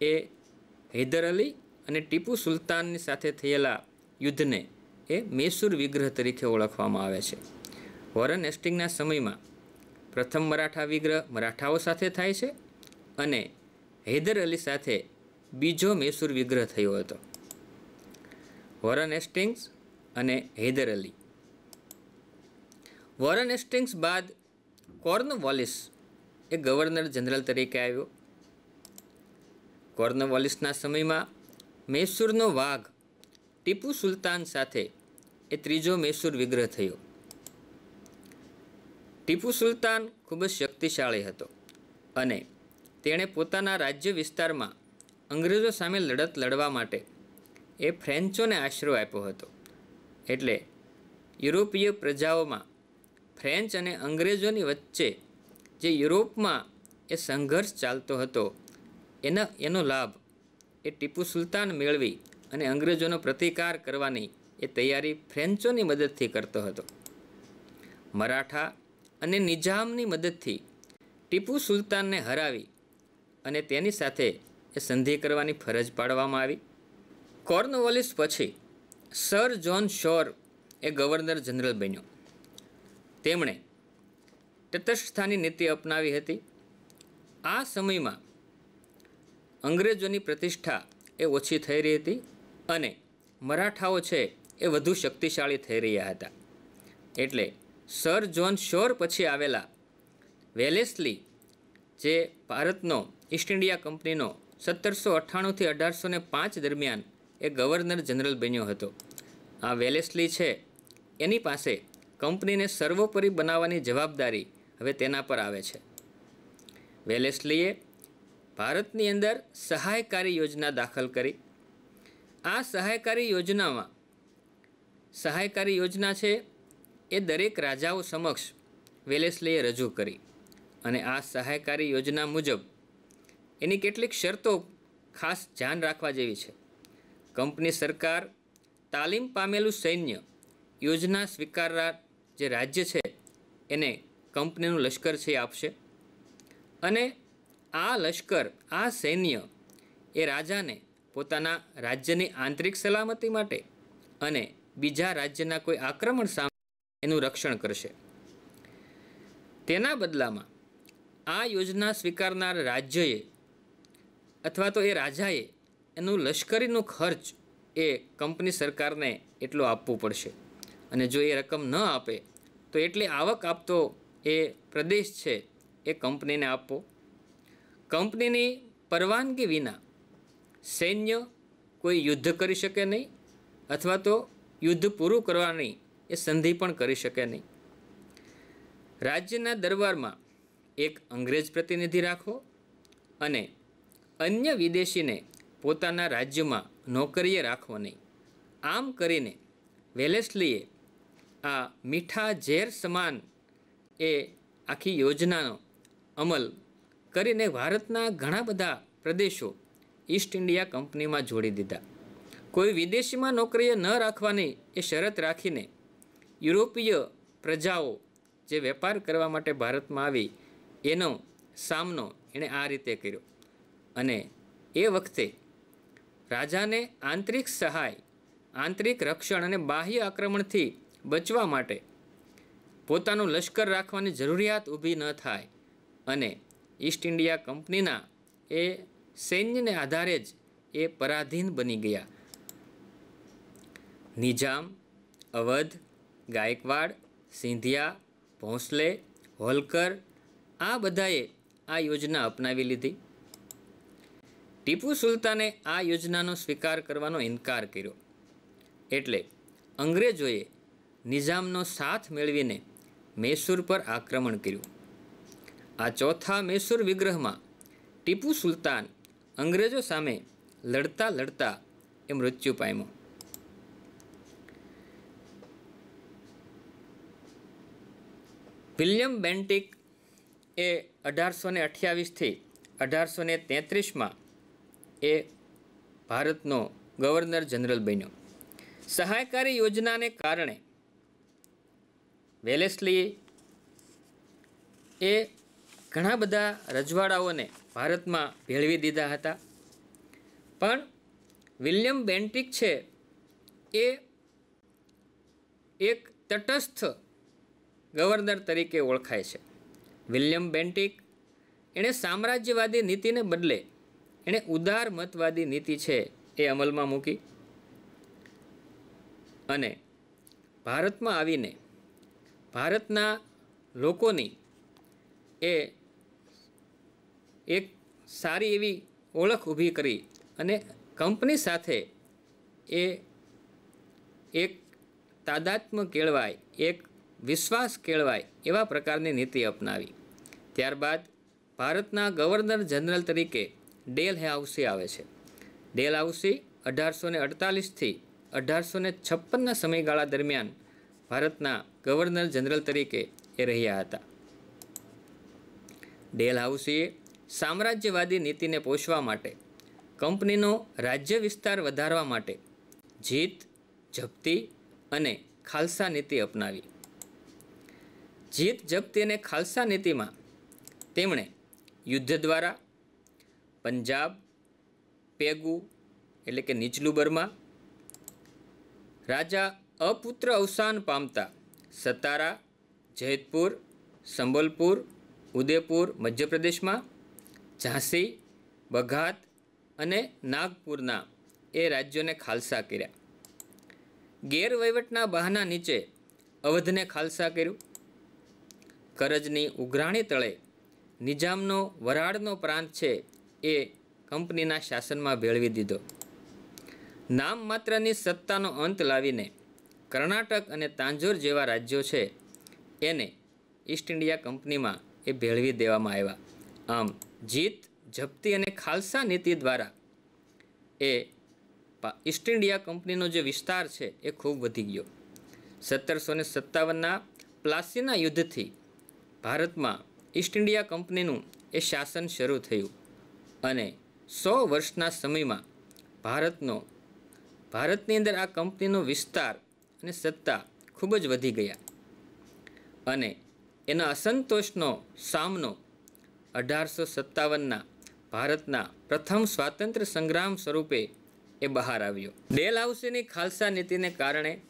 એ હૈદર અલી અને ટીપુ સુલતાનની સાથે થયેલા યુદ્ધને એ મૈસૂર વિગ્રહ તરીકે ઓળખવામાં આવે છે. વોરન એસ્ટિંગના સમયમાં પ્રથમ મરાઠા વિગ્રહ મરાઠાઓ સાથે થાય છે અને હૈદર અલી સાથે બીજો મૈસૂર વિગ્રહ થયો હતો. વોરન એસ્ટિંગ્સ અને હૈદર અલી. વોરન એસ્ટિંગ્સ બાદ કોર્નવોલિસ એ ગવર્નર જનરલ તરીકે આવ્યો. કોર્નવોલિસના સમયમાં મૈસૂરનો વાઘ ટીપુ સુલતાન સાથે એ ત્રીજો મૈસૂર વિગ્રહ થયો. ટીપુ સુલતાન ખૂબ જ શક્તિશાળી હતો અને તેણે પોતાના રાજ્ય વિસ્તારમાં અંગ્રેજો સામે લડત લડવા માટે એ ફ્રેન્ચોને આશરો આપ્યો હતો. એટલે યુરોપીય પ્રજાઓમાં ફ્રેન્ચ અને અંગ્રેજોની વચ્ચે જે યુરોપમાં એ સંઘર્ષ ચાલતો હતો, એના, એનો લાભ એ ટીપુ સુલતાન મેળવી અને અંગ્રેજોનો પ્રતિકાર કરવાની એ તૈયારી ફ્રેન્ચોની મદદથી કરતો હતો. મરાઠા અને નિજામની મદદથી ટીપુ સુલતાનને હરાવી અને તેની સાથે એ સંધિ કરવાની ફરજ પાડવામાં આવી. કોર્નવોલિસ પછી સર જ્હોન શોર એ ગવર્નર જનરલ બન્યો. તેમણે તટસ્થતાની નીતિ અપનાવી હતી. આ સમયમાં અંગ્રેજોની પ્રતિષ્ઠા એ ઓછી થઈ રહી હતી અને મરાઠાઓ છે એ વધુ શક્તિશાળી થઈ રહ્યા હતા. એટલે સર જ્હોન શોર પછી આવેલા વેલેસલી, જે ભારતનો, ઈસ્ટ ઇન્ડિયા કંપનીનો સત્તરસો અઠ્ઠાણુંથી અઢારસો ને પાંચ દરમિયાન એ ગવર્નર જનરલ બન્યો હતો. આ વેલેસ્લી છે. એની પાસે કંપનીને સર્વોપરી બનાવવાની જવાબદારી હવે તેના પર આવે છે. વેલેસ્લીએ ભારતની અંદર સહાયકારી યોજના દાખલ કરી. આ સહાયકારી યોજનામાં સહાયકારી યોજના છે એ દરેક રાજાઓ સમક્ષ વેલેસ્લીએ રજૂ કરી અને આ સહાયકારી યોજના મુજબ એની કેટલીક શરતો ખાસ ધ્યાન રાખવા જેવી છે. કંપની સરકાર તાલીમ પામેલું સૈન્ય યોજના સ્વીકારનાર જે રાજ્ય છે, એને કંપનીનું લશ્કર છે આપશે. અને આ લશ્કર, આ સૈન્ય એ રાજાને પોતાના રાજ્યની આંતરિક સલામતી માટે અને બીજા રાજ્યના કોઈ આક્રમણ સામે એનું રક્ષણ કરશે. તેના બદલામાં આ યોજના સ્વીકારનાર રાજ્યએ અથવા તો એ રાજાએ એનું લશ્કરીનો ખર્ચ એ કંપની સરકારને એટલો આપવું પડશે. અને જો એ રકમ ન આપે, તો એટલી આવક આપતો એ પ્રદેશ છે એ કંપનીને આપવો. કંપનીની પરવાનગી વિના સૈન્ય કોઈ યુદ્ધ કરી શકે નહીં, અથવા તો યુદ્ધ પૂરું કરવાની એ સંધિ પણ કરી શકે નહીં. રાજ્યના દરબારમાં એક અંગ્રેજ પ્રતિનિધિ રાખો અને અન્ય વિદેશીને પોતાના રાજ્યમાં નોકરીએ રાખવો નહીં. આમ કરીને વેલેસ્લીએ આ મીઠા ઝેર સમાન એ આખી યોજનાનો અમલ કરીને ભારતના ઘણા બધા પ્રદેશો ઈસ્ટ ઇન્ડિયા કંપનીમાં જોડી દીધા. કોઈ વિદેશીમાં નોકરીએ ન રાખવાની એ શરત રાખીને યુરોપીય પ્રજાઓ જે વેપાર કરવા માટે ભારતમાં આવી એનો સામનો એણે આ રીતે કર્યો. અને એ વખતે રાજાને આંતરિક સહાય, આંતરિક રક્ષણ અને બાહ્ય આક્રમણથી બચવા માટે પોતાનું લશ્કર રાખવાની જરૂરિયાત ઊભી ન થાય અને ઈસ્ટ ઇન્ડિયા કંપનીના એ સૈન્યને આધારે જ એ પરાધીન બની ગયા. નિજામ અવધ, ગાયકવાડ, સિંધિયા, ભોંસલે, હોલકર આ બધાએ આ યોજના અપનાવી લીધી. ટીપુ સુલતાને આ યોજનાનો સ્વીકાર કરવાનો ઇનકાર કર્યો. એટલે અંગ્રેજોએ નિઝામનો સાથ મેળવીને મૈસૂર પર આક્રમણ કર્યું. આ ચોથા મૈસૂર વિગ્રહમાં ટીપુ સુલતાન અંગ્રેજો સામે લડતા લડતા એ મૃત્યુ પામ્યો. વિલિયમ બેન્ટિક એ અઢારસો ને અઠ્યાવીસથી અઢારસો ને તેત્રીસમાં એ ભારતનો ગવર્નર જનરલ બન્યો. સહાયકારી યોજનાને કારણે વેલેસલી એ ઘણા બધા રજવાડાઓને ભારતમાં ભેળવી દીધા હતા. પણ વિલિયમ બેન્ટિક છે એ એક તટસ્થ ગવર્નર તરીકે ઓળખાય છે. વિલિયમ બેન્ટિક એણે સામ્રાજ્યવાદી નીતિને બદલે એણે ઉદાર મતવાદી નીતિ છે એ અમલમાં મૂકી અને ભારતમાં આવીને ભારતના લોકોની એ એક સારી એવી ઓળખ ઊભી કરી અને કંપની સાથે એ એક તાદાત્મ કેળવાય, એક વિશ્વાસ કેળવાય એવા પ્રકારની નીતિ અપનાવી. ત્યારબાદ ભારતના ગવર્નર જનરલ તરીકે ડેલ હાઉસી આવે છે. ડેલ હાઉસી અઢારસો ને અડતાલીસથી અઢારસો ને છપ્પનના સમયગાળા દરમિયાન ભારતના ગવર્નર જનરલ તરીકે એ રહ્યા હતા. ડેલ હાઉસીએ સામ્રાજ્યવાદી નીતિને પોષવા માટે, કંપનીનો રાજ્ય વિસ્તાર વધારવા માટે જીત, જપ્તી અને ખાલસા નીતિ અપનાવી. જીત, જપ્તી અને ખાલસા નીતિમાં તેમણે યુદ્ધ દ્વારા પંજાબ, પેગુ એટલે કે નીચલું બર્મા, રાજા અપુત્ર અવસાન પામતા સતારા જૈતપુર સંબલપુર, ઉદયપુર, મધ્યપ્રદેશમાં, ઝાંસી, બઘાત અને નાગપુરના એ રાજ્યોને ખાલસા કર્યા. ગેરવહીવટના બહાના નીચે અવધને ખાલસા કર્યું. કરજની ઉઘરાણી તળે નિજામનો વરાળનો પ્રાંત છે એ કંપનીના શાસનમાં ભેળવી દીધો. નામ માત્રની સત્તાનો અંત લાવીને કર્ણાટક અને તાંજોર જેવા રાજ્યો છે, એને ઈસ્ટ ઇન્ડિયા કંપનીમાં એ ભેળવી દેવામાં આવ્યા. આમ, જીત, જપ્તી અને ખાલસા નીતિ દ્વારા એ ઈસ્ટ ઇન્ડિયા કંપનીનો જે વિસ્તાર છે, એ ખૂબ વધી ગયો. સત્તરસો ને સત્તાવનના પ્લાસીના યુદ્ધથી ભારતમાં ઈસ્ટ ઇન્ડિયા કંપનીનું એ શાસન શરૂ થયું. અને સો વર્ષના સમયમાં ભારતનો, ભારતની અંદર આ કંપનીનો વિસ્તાર અને સત્તા ખૂબ જ વધી ગયા. અને એના અસંતોષનો સામનો અઢારસો સત્તાવનના ભારતના પ્રથમ સ્વાતંત્ર્ય સંગ્રામ સ્વરૂપે એ બહાર આવ્યો. ડેલ હાઉસેની ખાલસા નીતિને કારણે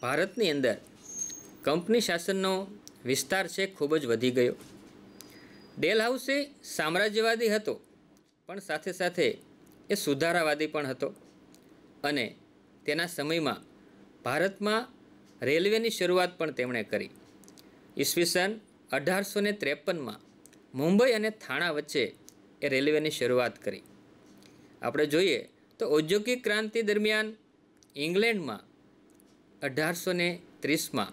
ભારતની અંદર કંપની શાસનનો વિસ્તાર છે ખૂબ જ વધી ગયો. ડેલ હાઉસે સામ્રાજ્યવાદી હતો. પણ સાથે સાથે એ સુધારાવાદી પણ હતો. અને તેના સમયમાં ભારતમાં રેલવેની શરૂઆત પણ તેમણે કરી. ઈસવીસન અઢારસો ને ત્રેપનમાં મુંબઈ અને થાણા વચ્ચે એ રેલવેની શરૂઆત કરી. આપણે જોઈએ તો ઔદ્યોગિક ક્રાંતિ દરમિયાન ઇંગ્લેન્ડમાં અઢારસો ને ત્રીસમાં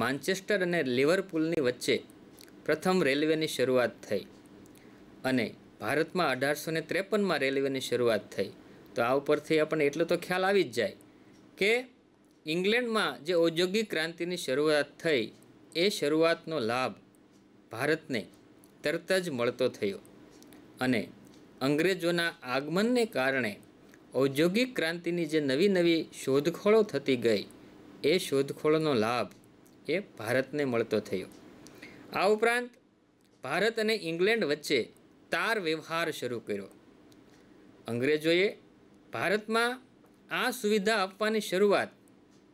માન્ચેસ્ટર અને લિવરપુલની વચ્ચે પ્રથમ રેલવેની શરૂઆત થઈ. અને ભારતમાં અઢારસો ને ત્રેપનમાં રેલવેની શરૂઆત થઈ. તો આ ઉપરથી આપણને એટલો તો ખ્યાલ આવી જ જાય કે ઇંગ્લેન્ડમાં જે ઔદ્યોગિક ક્રાંતિની શરૂઆત થઈ, એ શરૂઆતનો લાભ ભારતને તરત જ મળતો થયો. અને અંગ્રેજોના આગમનને કારણે ઔદ્યોગિક ક્રાંતિની જે નવી નવી શોધખોળો થતી ગઈ, એ શોધખોળોનો લાભ એ ભારતને મળતો થયો. આ ઉપરાંત ભારત અને ઇંગ્લેન્ડ વચ્ચે તાર વ્યવહાર શરૂ કર્યો. અંગ્રેજોએ ભારતમાં આ સુવિધા આપવાની શરૂઆત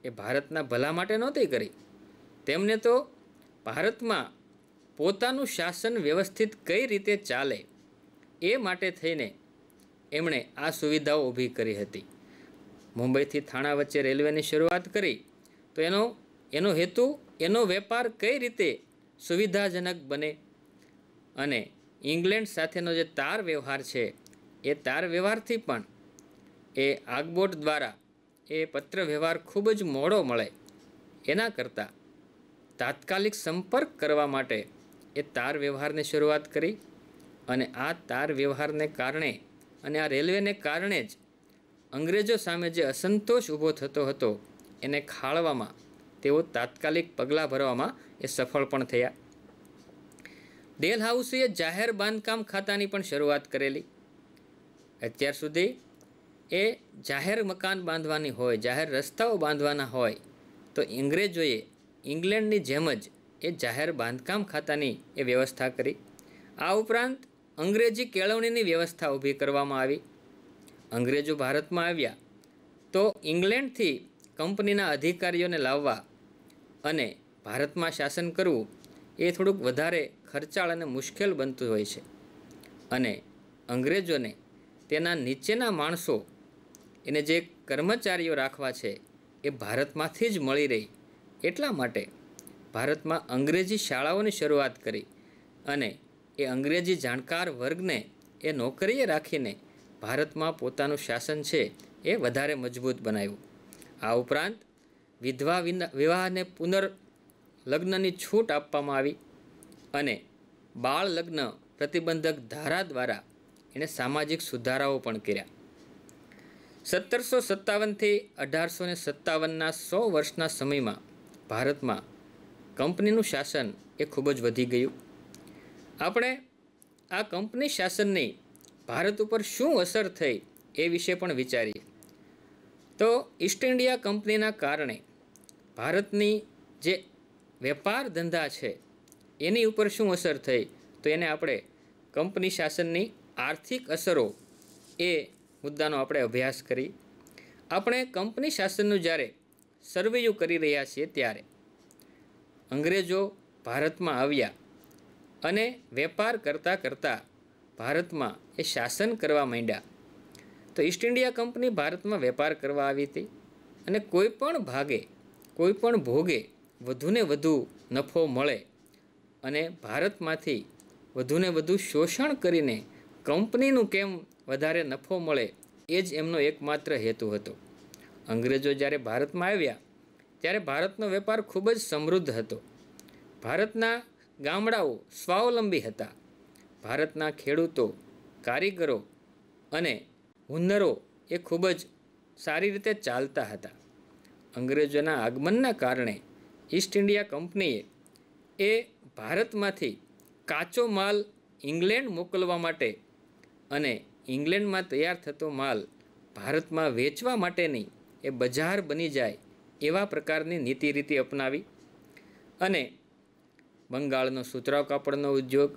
એ ભારતના ભલા માટે નહોતી કરી. તેમને તો ભારતમાં પોતાનું શાસન વ્યવસ્થિત કઈ રીતે ચાલે એ માટે થઈને એમણે આ સુવિધાઓ ઊભી કરી હતી. મુંબઈથી થાણા વચ્ચે રેલવેની શરૂઆત કરી તો એનો એનો હેતુ, એનો વેપાર કઈ રીતે સુવિધાજનક બને અને ઇંગ્લેન્ડ સાથેનો જે તાર વ્યવહાર છે, એ તાર વ્યવહારથી પણ એ આગબોટ દ્વારા એ પત્ર વ્યવહાર ખૂબ જ મોડો મળે. એના કરતાં તાત્કાલિક સંપર્ક કરવા માટે એ તાર વ્યવહારની શરૂઆત કરી અને આ તાર વ્યવહારને કારણે અને આ રેલવેને કારણે જ અંગ્રેજો સામે જે અસંતોષ ઊભો થતો હતો, એને ખાળવામાં તેઓ તાત્કાલિક પગલાં ભરવામાં એ સફળ પણ થયા. ડેલ હાઉસે જાહેર બાંધકામ ખાતાની પણ શરૂઆત કરેલી. અત્યાર સુધી એ જાહેર મકાન બાંધવાની હોય, જાહેર રસ્તાઓ બાંધવાના હોય, તો અંગ્રેજોએ ઇંગ્લેન્ડની જેમ જ એ જાહેર બાંધકામ ખાતાની એ વ્યવસ્થા કરી. આ ઉપરાંત અંગ્રેજી કેળવણીની વ્યવસ્થા ઊભી કરવામાં આવી. અંગ્રેજો ભારતમાં આવ્યા તો ઇંગ્લેન્ડથી કંપનીના અધિકારીઓને લાવવા અને ભારતમાં શાસન કરવું એ થોડુંક વધારે ખર્ચાળ અને મુશ્કેલ બનતું હોય છે. અને અંગ્રેજોને તેના નીચેના માણસો એને જે કર્મચારીઓ રાખવા છે એ ભારતમાંથી જ મળી રહી. એટલા માટે ભારતમાં અંગ્રેજી શાળાઓની શરૂઆત કરી અને એ અંગ્રેજી જાણકાર વર્ગને એ નોકરીએ રાખીને ભારતમાં પોતાનું શાસન છે એ વધારે મજબૂત બનાવ્યું. આ ઉપરાંત વિધવા વિવાહને પુનર્લગ્નની છૂટ આપવામાં આવી અને બાળ લગ્ન પ્રતિબંધક ધારા દ્વારા એણે સામાજિક સુધારાઓ પણ કર્યા. સત્તરસો સત્તાવનથી અઢારસો ને સત્તાવનના સો વર્ષના સમયમાં ભારતમાં કંપનીનું શાસન એ ખૂબ જ વધી ગયું. આપણે આ કંપની શાસનની ભારત ઉપર શું અસર થઈ એ વિશે પણ વિચારીએ. તો ઈસ્ટ ઇન્ડિયા કંપનીના કારણે ભારતની જે વેપાર ધંધા છે એની ઉપર શું અસર થઈ? તો એને આપણે કંપની શાસનની આર્થિક અસરો એ મુદ્દાનો આપણે અભ્યાસ કરી. આપણે કંપની શાસનનું જ્યારે સર્વેયું કરી રહ્યા છીએ ત્યારે અંગ્રેજો ભારતમાં આવ્યા અને વેપાર કરતાં કરતાં ભારતમાં એ શાસન કરવા માંડ્યા. તો ઈસ્ટ ઇન્ડિયા કંપની ભારતમાં વેપાર કરવા આવી હતી અને કોઈ પણ ભાગે, કોઈ પણ ભોગે વધુને વધુ નફો મળે અને ભારતમાંથી વધુને વધુ શોષણ કરીને કંપનીનું કેમ વધારે નફો મળે એ જ એમનો એકમાત્ર હેતુ હતો. અંગ્રેજો જ્યારે ભારતમાં આવ્યા, ત્યારે ભારતનો વેપાર ખૂબ જ સમૃદ્ધ હતો. ભારતના ગામડાઓ સ્વાવલંબી હતા. ભારતના ખેડૂતો, કારીગરો અને હુન્નરો એ ખૂબ જ સારી રીતે ચાલતા હતા. અંગ્રેજોના આગમનના કારણે ઈસ્ટ ઇન્ડિયા કંપનીએ એ ભારતમાંથી કાચો માલ ઇંગ્લેન્ડ મોકલવા માટે અને ઇંગ્લેન્ડમાં તૈયાર થતો માલ ભારતમાં વેચવા માટેની એ બજાર બની જાય એવા પ્રકારની નીતિ રીતિ અપનાવી અને બંગાળનો સુતરાવ કાપડનો ઉદ્યોગ,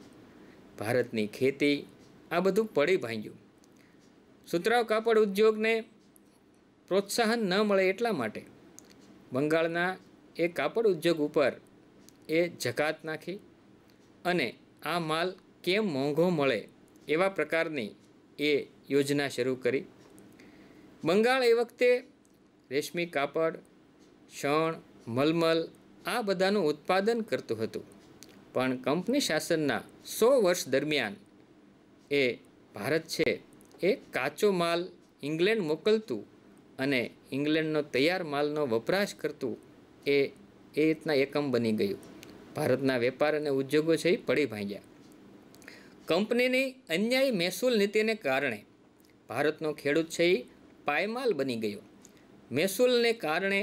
ભારતની ખેતી, આ બધું પડી ભાંગ્યું. સુતરાવ કાપડ ઉદ્યોગને પ્રોત્સાહન ન મળે એટલા માટે બંગાળના એ કાપડ ઉદ્યોગ ઉપર એ જકાત નાખી અને આ માલ કેમ મોંઘો મળે એવા પ્રકારની એ યોજના શરૂ કરી. બંગાળ એ વખતે રેશમી કાપડ, શણ, મલમલ આ બધાનું ઉત્પાદન કરતું હતું. પણ કંપની શાસનના સો વર્ષ દરમિયાન એ ભારત છે એ કાચો માલ ઇંગ્લેન્ડ મોકલતું અને ઇંગ્લેન્ડનો તૈયાર માલનો વપરાશ કરતું એ એ રીતના એકમ બની ગયું. ભારતના વેપાર અને ઉદ્યોગો છે એ પડી ભાંગ્યા. કંપનીની અન્યાયી મહેસૂલ નીતિને કારણે ભારતનો ખેડૂત છે એ પાયમાલ બની ગયો. મહેસૂલને કારણે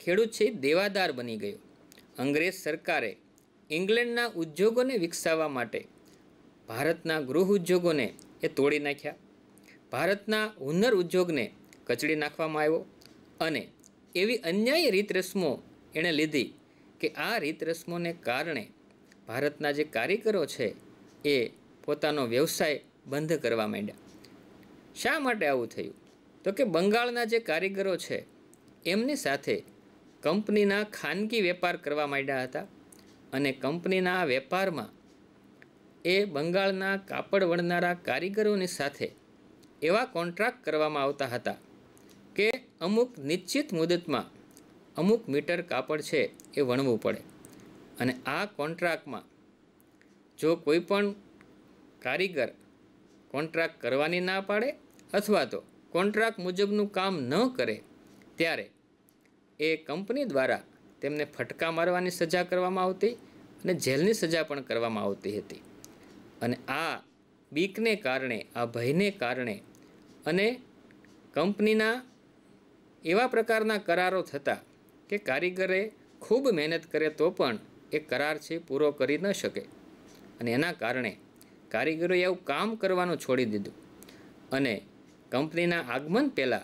ખેડૂત છે દેવાદાર બની ગયો. અંગ્રેજ સરકારે ઇંગ્લેન્ડના ઉદ્યોગોને વિકસાવવા માટે ભારતના ગૃહ ઉદ્યોગોને એ તોડી નાખ્યા. ભારતના હુનર ઉદ્યોગને કચડી નાખવામાં આવ્યો અને એવી અન્યાયી રીત રસમો એણે લીધી કે આ રીત રસમોને કારણે ભારતના જે કારીગરો છે એ પોતાનો વ્યવસાય બંધ કરવા માંડ્યા. શા માટે આવું થયું? તો કે બંગાળના જે કારીગરો છે, એમની સાથે કંપનીના ખાનગી વેપાર કરવા માંડ્યા હતા અને કંપનીના વેપારમાં એ બંગાળના કાપડ વણનારા કારીગરોની સાથે એવા કોન્ટ્રાક્ટ કરવામાં આવતા હતા કે અમુક નિશ્ચિત મુદતમાં અમુક મીટર કાપડ છે એ વણવું પડે. અને આ કોન્ટ્રાક્ટમાં જો કોઈ પણ કારીગર કોન્ટ્રાક્ટ કરવાની ના પાડે અથવા તો કોન્ટ્રાક્ટ મુજબનું કામ ન કરે, ત્યારે એ કંપની દ્વારા તેમને ફટકા મારવાની સજા કરવામાં આવતી અને જેલની સજા પણ કરવામાં આવતી હતી. અને આ બીકને કારણે, આ ભયને કારણે અને કંપનીના એવા પ્રકારના કરારો થતા કે કારીગરે ખૂબ મહેનત કરે તો પણ એ કરાર છે પૂરો કરી ન શકે. અને એના કારણે કારીગરોએ એવું કામ કરવાનું છોડી દીધું. અને કંપનીના આગમન પહેલાં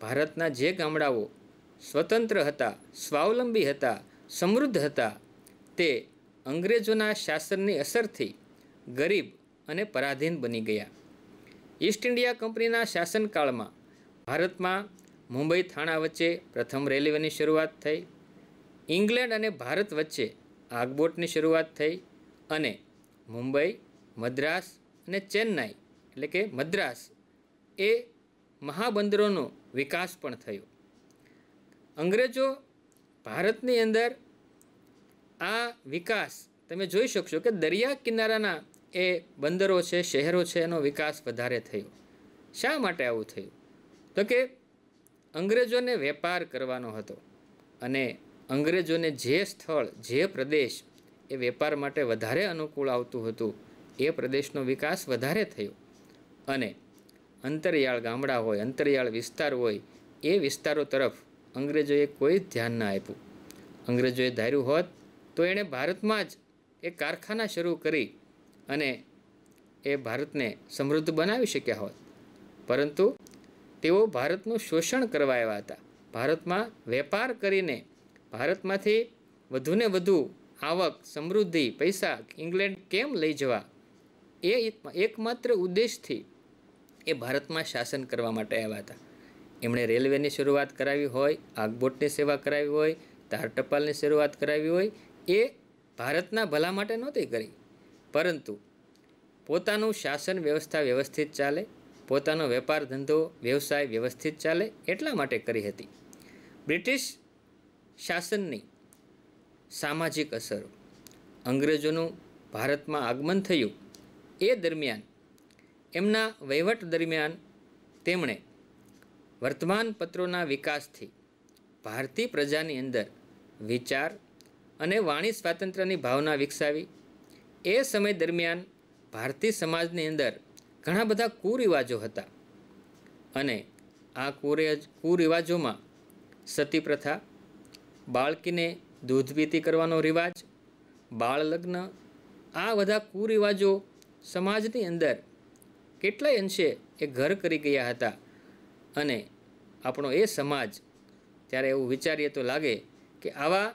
ભારતના જે ગામડાઓ સ્વતંત્ર હતા, સ્વાવલંબી હતા, સમૃદ્ધ હતા, તે અંગ્રેજોના શાસનની અસરથી ગરીબ અને પરાધીન બની ગયા. ઈસ્ટ ઇન્ડિયા કંપનીના શાસનકાળમાં ભારતમાં મુંબઈ થાણા વચ્ચે પ્રથમ રેલવેની શરૂઆત થઈ. ઇંગ્લેન્ડ અને ભારત વચ્ચે આગબોટની શરૂઆત થઈ અને મુંબઈ, મદ્રાસ અને ચેન્નાઈ, એટલે કે મદ્રાસ એ મહાબંદરોનો વિકાસ પણ થયો. અંગ્રેજો ભારતની અંદર આ વિકાસ તમે જોઈ શકશો કે દરિયા કિનારાના એ બંદરો છે, શહેરો છે, એનો વિકાસ વધારે થયો. શા માટે આવું થયું? તો કે અંગ્રેજોને વેપાર કરવાનો હતો અને અંગ્રેજોને જે સ્થળ, જે પ્રદેશ એ વેપાર માટે વધારે અનુકૂળ આવતું હતું, એ પ્રદેશનો વિકાસ વધારે થયો. અને અંતરિયાળ ગામડા હોય, અંતરિયાળ વિસ્તાર હોય, એ વિસ્તારો તરફ અંગ્રેજોએ કોઈ ધ્યાન ના આપ્યું. અંગ્રેજોએ ધાર્યું હોત તો એણે ભારતમાં જ એ કારખાના શરૂ કરી અને એ ભારતને સમૃદ્ધ બનાવી શક્યા હોત. પરંતુ તેઓ ભારતનું શોષણ કરવા આવ્યા હતા. ભારતમાં વેપાર કરીને ભારતમાંથી વધુને વધુ આવક, સમૃદ્ધિ, પૈસા ઇંગ્લેન્ડ કેમ લઈ જવા? એ એકમાત્ર ઉદ્દેશથી એ ભારતમાં શાસન કરવા માટે આવ્યા હતા. એમણે રેલવેની શરૂઆત કરાવી હોય, આગબોટની સેવા કરાવી હોય તાર ટપાલની શરૂઆત કરાવી હોય, એ ભારતના ભલા માટે નહોતી કરી. પરંતુ પોતાનું શાસન વ્યવસ્થા વ્યવસ્થિત ચાલે પોતાનો વેપાર ધંધો, વ્યવસાય વ્યવસ્થિત ચાલે એટલા માટે કરી હતી. બ્રિટિશ શાસનની સામાજિક અસરો, અંગ્રેજોનું ભારતમાં આગમન થયું, એ દરમિયાન, એમના વહીવટ દરમિયાન તેમણે વર્તમાનપત્રોના વિકાસથી ભારતીય પ્રજાની અંદર વિચાર અને વાણી સ્વાતંત્ર્યની ભાવના વિકસાવી. એ સમય દરમિયાન ભારતીય સમાજની અંદર ઘણા બધા કુરિવાજો હતા. અને આ કુરે કુરિવાજોમાં સતી પ્રથા બાળકીને દૂધ પીતી કરવાનો રિવાજ બાળ લગ્ન આ બધા કુરિવાજો સમાજની અંદર કેટલાય અંશે એ ઘર કરી ગયા હતા. અને આપણો એ સમાજ ત્યારે એવું વિચારીએ તો લાગે કે આવા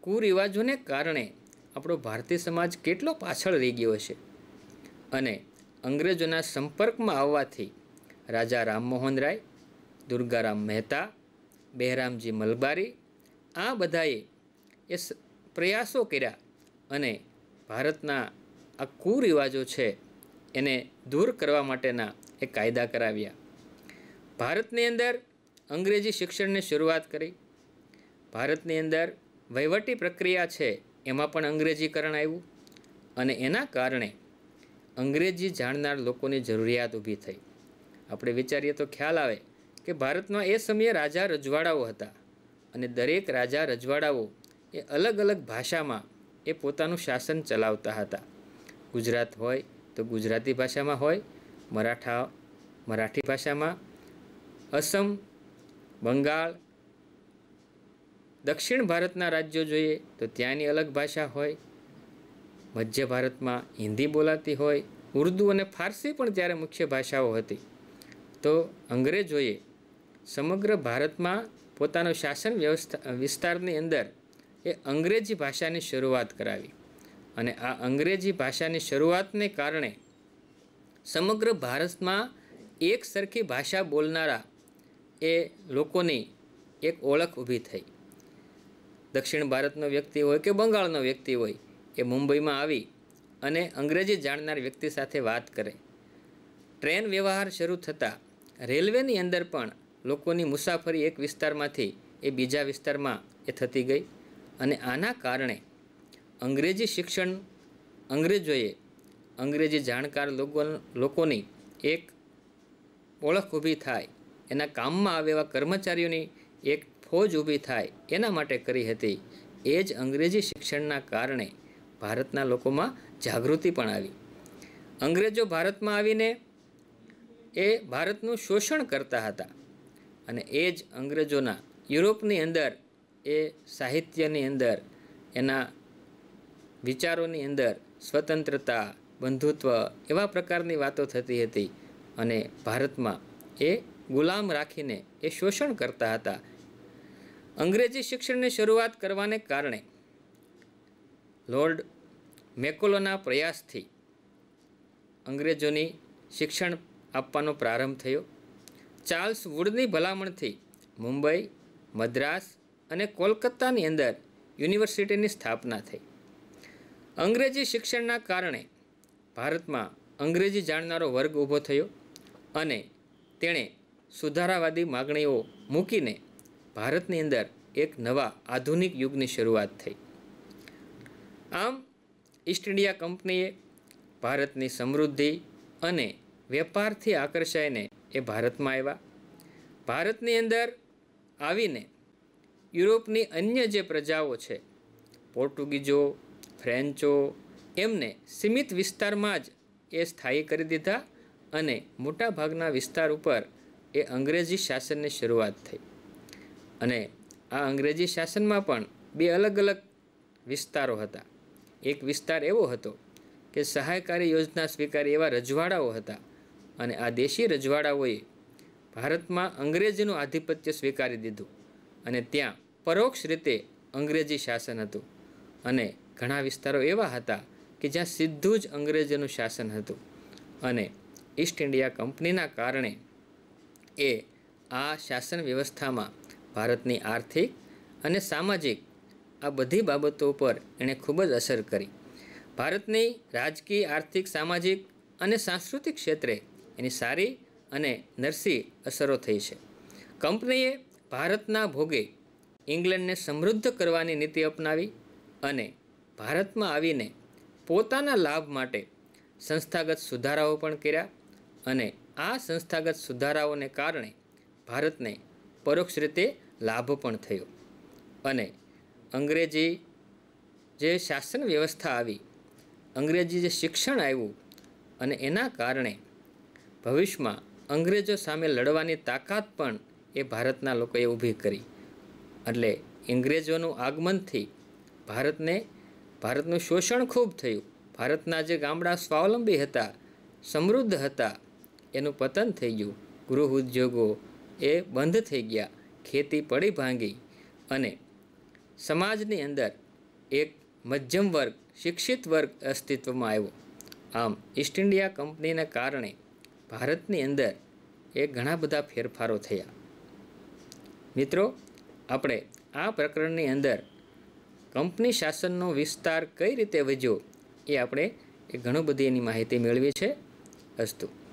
કુરિવાજોને કારણે આપણો ભારતીય સમાજ કેટલો પાછળ રહી ગયો છે અને અંગ્રેજોના સંપર્કમાં આવવાથી રાજા રામમોહન રાય, દુર્ગારામ મહેતા, બહેરામજી મલબારી, આ બધાએ એ પ્રયાસો કર્યા અને ભારતના આ કુરિવાજો છે એને દૂર કરવા માટેના એ કાયદા કરાવ્યા. ભારતની અંદર અંગ્રેજી શિક્ષણની શરૂઆત કરી. ભારતની અંદર વહીવટી પ્રક્રિયા છે એમાં પણ અંગ્રેજીકરણ આવ્યું અને એના કારણે અંગ્રેજી જાણનાર લોકોની જરૂરિયાત ઊભી થઈ. આપણે વિચારીએ તો ખ્યાલ આવે કે ભારતમાં એ સમયે રાજા રજવાડાઓ હતા અને દરેક રાજા રજવાડાઓ એ અલગ અલગ ભાષામાં એ પોતાનું શાસન ચલાવતા હતા. ગુજરાત હોય તો ગુજરાતી ભાષામાં હોય, મરાઠા, મરાઠી ભાષામાં, અસમ, બંગાળ, દક્ષિણ ભારતના રાજ્યો જોઈએ તો ત્યાંની અલગ ભાષા હોય મધ્ય ભારતમાં હિન્દી બોલાતી હોય, ઉર્દૂ અને ફારસી પણ ત્યારે મુખ્ય ભાષાઓ હતી. તો અંગ્રેજોએ સમગ્ર ભારતમાં પોતાનો શાસન વ્યવસ્થા, વિસ્તારની અંદર એ અંગ્રેજી ભાષાની શરૂઆત કરાવી. અને આ અંગ્રેજી ભાષાની શરૂઆતને કારણે સમગ્ર ભારતમાં એક સરખી ભાષા બોલનારા એ લોકોની એક ઓળખ ઊભી થઈ. દક્ષિણ ભારતનો વ્યક્તિ હોય કે બંગાળનો વ્યક્તિ હોય એ મુંબઈમાં આવી અને અંગ્રેજી જાણનાર વ્યક્તિ સાથે વાત કરે. ટ્રેન વ્યવહાર શરૂ થતાં રેલવેની અંદર પણ લોકોની મુસાફરી એક વિસ્તારમાંથી એ બીજા વિસ્તારમાં એ થતી ગઈ અને આના કારણે અંગ્રેજી શિક્ષણ, અંગ્રેજોએ અંગ્રેજી જાણકાર લોકો લોકોની એક ઓળખ ઊભી થાય, એના કામમાં આવે એવા કર્મચારીઓની એક ફોજ ઊભી થાય એના માટે કરી હતી. એ જ અંગ્રેજી શિક્ષણના કારણે ભારતના લોકોમાં જાગૃતિ પણ આવી. અંગ્રેજો ભારતમાં આવીને એ ભારતનું શોષણ કરતા હતા અને એ જ અંગ્રેજોના યુરોપની અંદર, એ સાહિત્યની અંદર, એના વિચારોની અંદર સ્વતંત્રતા, બંધુત્વ એવા પ્રકારની વાતો થતી હતી અને ભારતમાં એ ગુલામ રાખીને એ શોષણ કરતા હતા. અંગ્રેજી શિક્ષણની શરૂઆત કરવાને કારણે, લોર્ડ મેકોલોના પ્રયાસથી અંગ્રેજોની શિક્ષણ આપવાનો પ્રારંભ થયો. ચાર્લ્સ વુડની ભલામણથી મુંબઈ, મદ્રાસ અને કોલકાતાની અંદર યુનિવર્સિટીની સ્થાપના થઈ. અંગ્રેજી શિક્ષણના કારણે ભારતમાં અંગ્રેજી જાણનારો વર્ગ ઊભો થયો અને તેણે સુધારાવાદી માગણીઓ મૂકીને ભારતની અંદર એક નવા આધુનિક યુગની શરૂઆત થઈ. આમ ઈસ્ટ ઇન્ડિયા કંપનીએ ભારતની સમૃદ્ધિ અને વેપારથી આકર્ષાઈને એ ભારતમાં આવ્યા. ભારતની અંદર આવીને યુરોપની અન્ય જે પ્રજાઓ છે પોર્ટુગીઝો ફ્રેન્ચો, એમને સીમિત વિસ્તારમાં જ એ સ્થાયી કરી દીધા અને મોટાભાગના વિસ્તાર ઉપર એ અંગ્રેજી શાસનની શરૂઆત થઈ. અને આ અંગ્રેજી શાસનમાં પણ બે અલગ અલગ વિસ્તારો હતા. એક વિસ્તાર એવો હતો કે સહાયકારી યોજના સ્વીકારી એવા રજવાડાઓ હતા અને આ દેશી રજવાડાઓએ ભારતમાં અંગ્રેજીનું આધિપત્ય સ્વીકારી દીધું અને ત્યાં પરોક્ષ રીતે અંગ્રેજી શાસન હતું. અને ઘણા વિસ્તારો એવા હતા કે જ્યાં સીધું જ અંગ્રેજીનું શાસન હતું અને ઈસ્ટ ઇન્ડિયા કંપનીના કારણે એ આ શાસન વ્યવસ્થામાં ભારતની આર્થિક અને સામાજિક આ બધી બાબતો પર એણે ખૂબ જ અસર કરી. ભારતની રાજકીય, આર્થિક, સામાજિક અને સાંસ્કૃતિક ક્ષેત્રે એની સારી અને નરસી અસરો થઈ છે. કંપનીએ ભારતના ભોગે ઇંગ્લેન્ડને સમૃદ્ધ કરવાની નીતિ અપનાવી અને ભારતમાં આવીને પોતાના લાભ માટે સંસ્થાગત સુધારાઓ પણ કર્યા અને આ સંસ્થાગત સુધારાઓને કારણે ભારતને પરોક્ષ રીતે લાભ પણ થયો. અને અંગ્રેજી જે શાસન વ્યવસ્થા આવી, અંગ્રેજી જે શિક્ષણ આવ્યું અને એના કારણે ભવિષ્યમાં અંગ્રેજો સામે લડવાની તાકાત પણ એ ભારતના લોકોએ ઊભી કરી. એટલે અંગ્રેજોનું આગમનથી ભારતને, ભારતનું શોષણ ખૂબ થયું. ભારતના જે ગામડા સ્વાવલંબી હતા, સમૃદ્ધ હતા, એનું પતન થઈ ગયું. ગૃહ ઉદ્યોગો એ બંધ થઈ ગયા. ખેતી પડી ભાંગી અને સમાજની અંદર એક મધ્યમ વર્ગ, શિક્ષિત વર્ગ અસ્તિત્વમાં આવ્યો. આમ ઈસ્ટ ઇન્ડિયા કંપનીને કારણે ભારતની અંદર એ ઘણા બધા ફેરફારો થયા. મિત્રો, આપણે આ પ્રકરણની અંદર કંપની શાસનનો વિસ્તાર કઈ રીતે વધ્યો એ આપણે એ ઘણું બધી એની માહિતી મેળવી છે. અસ્તુ.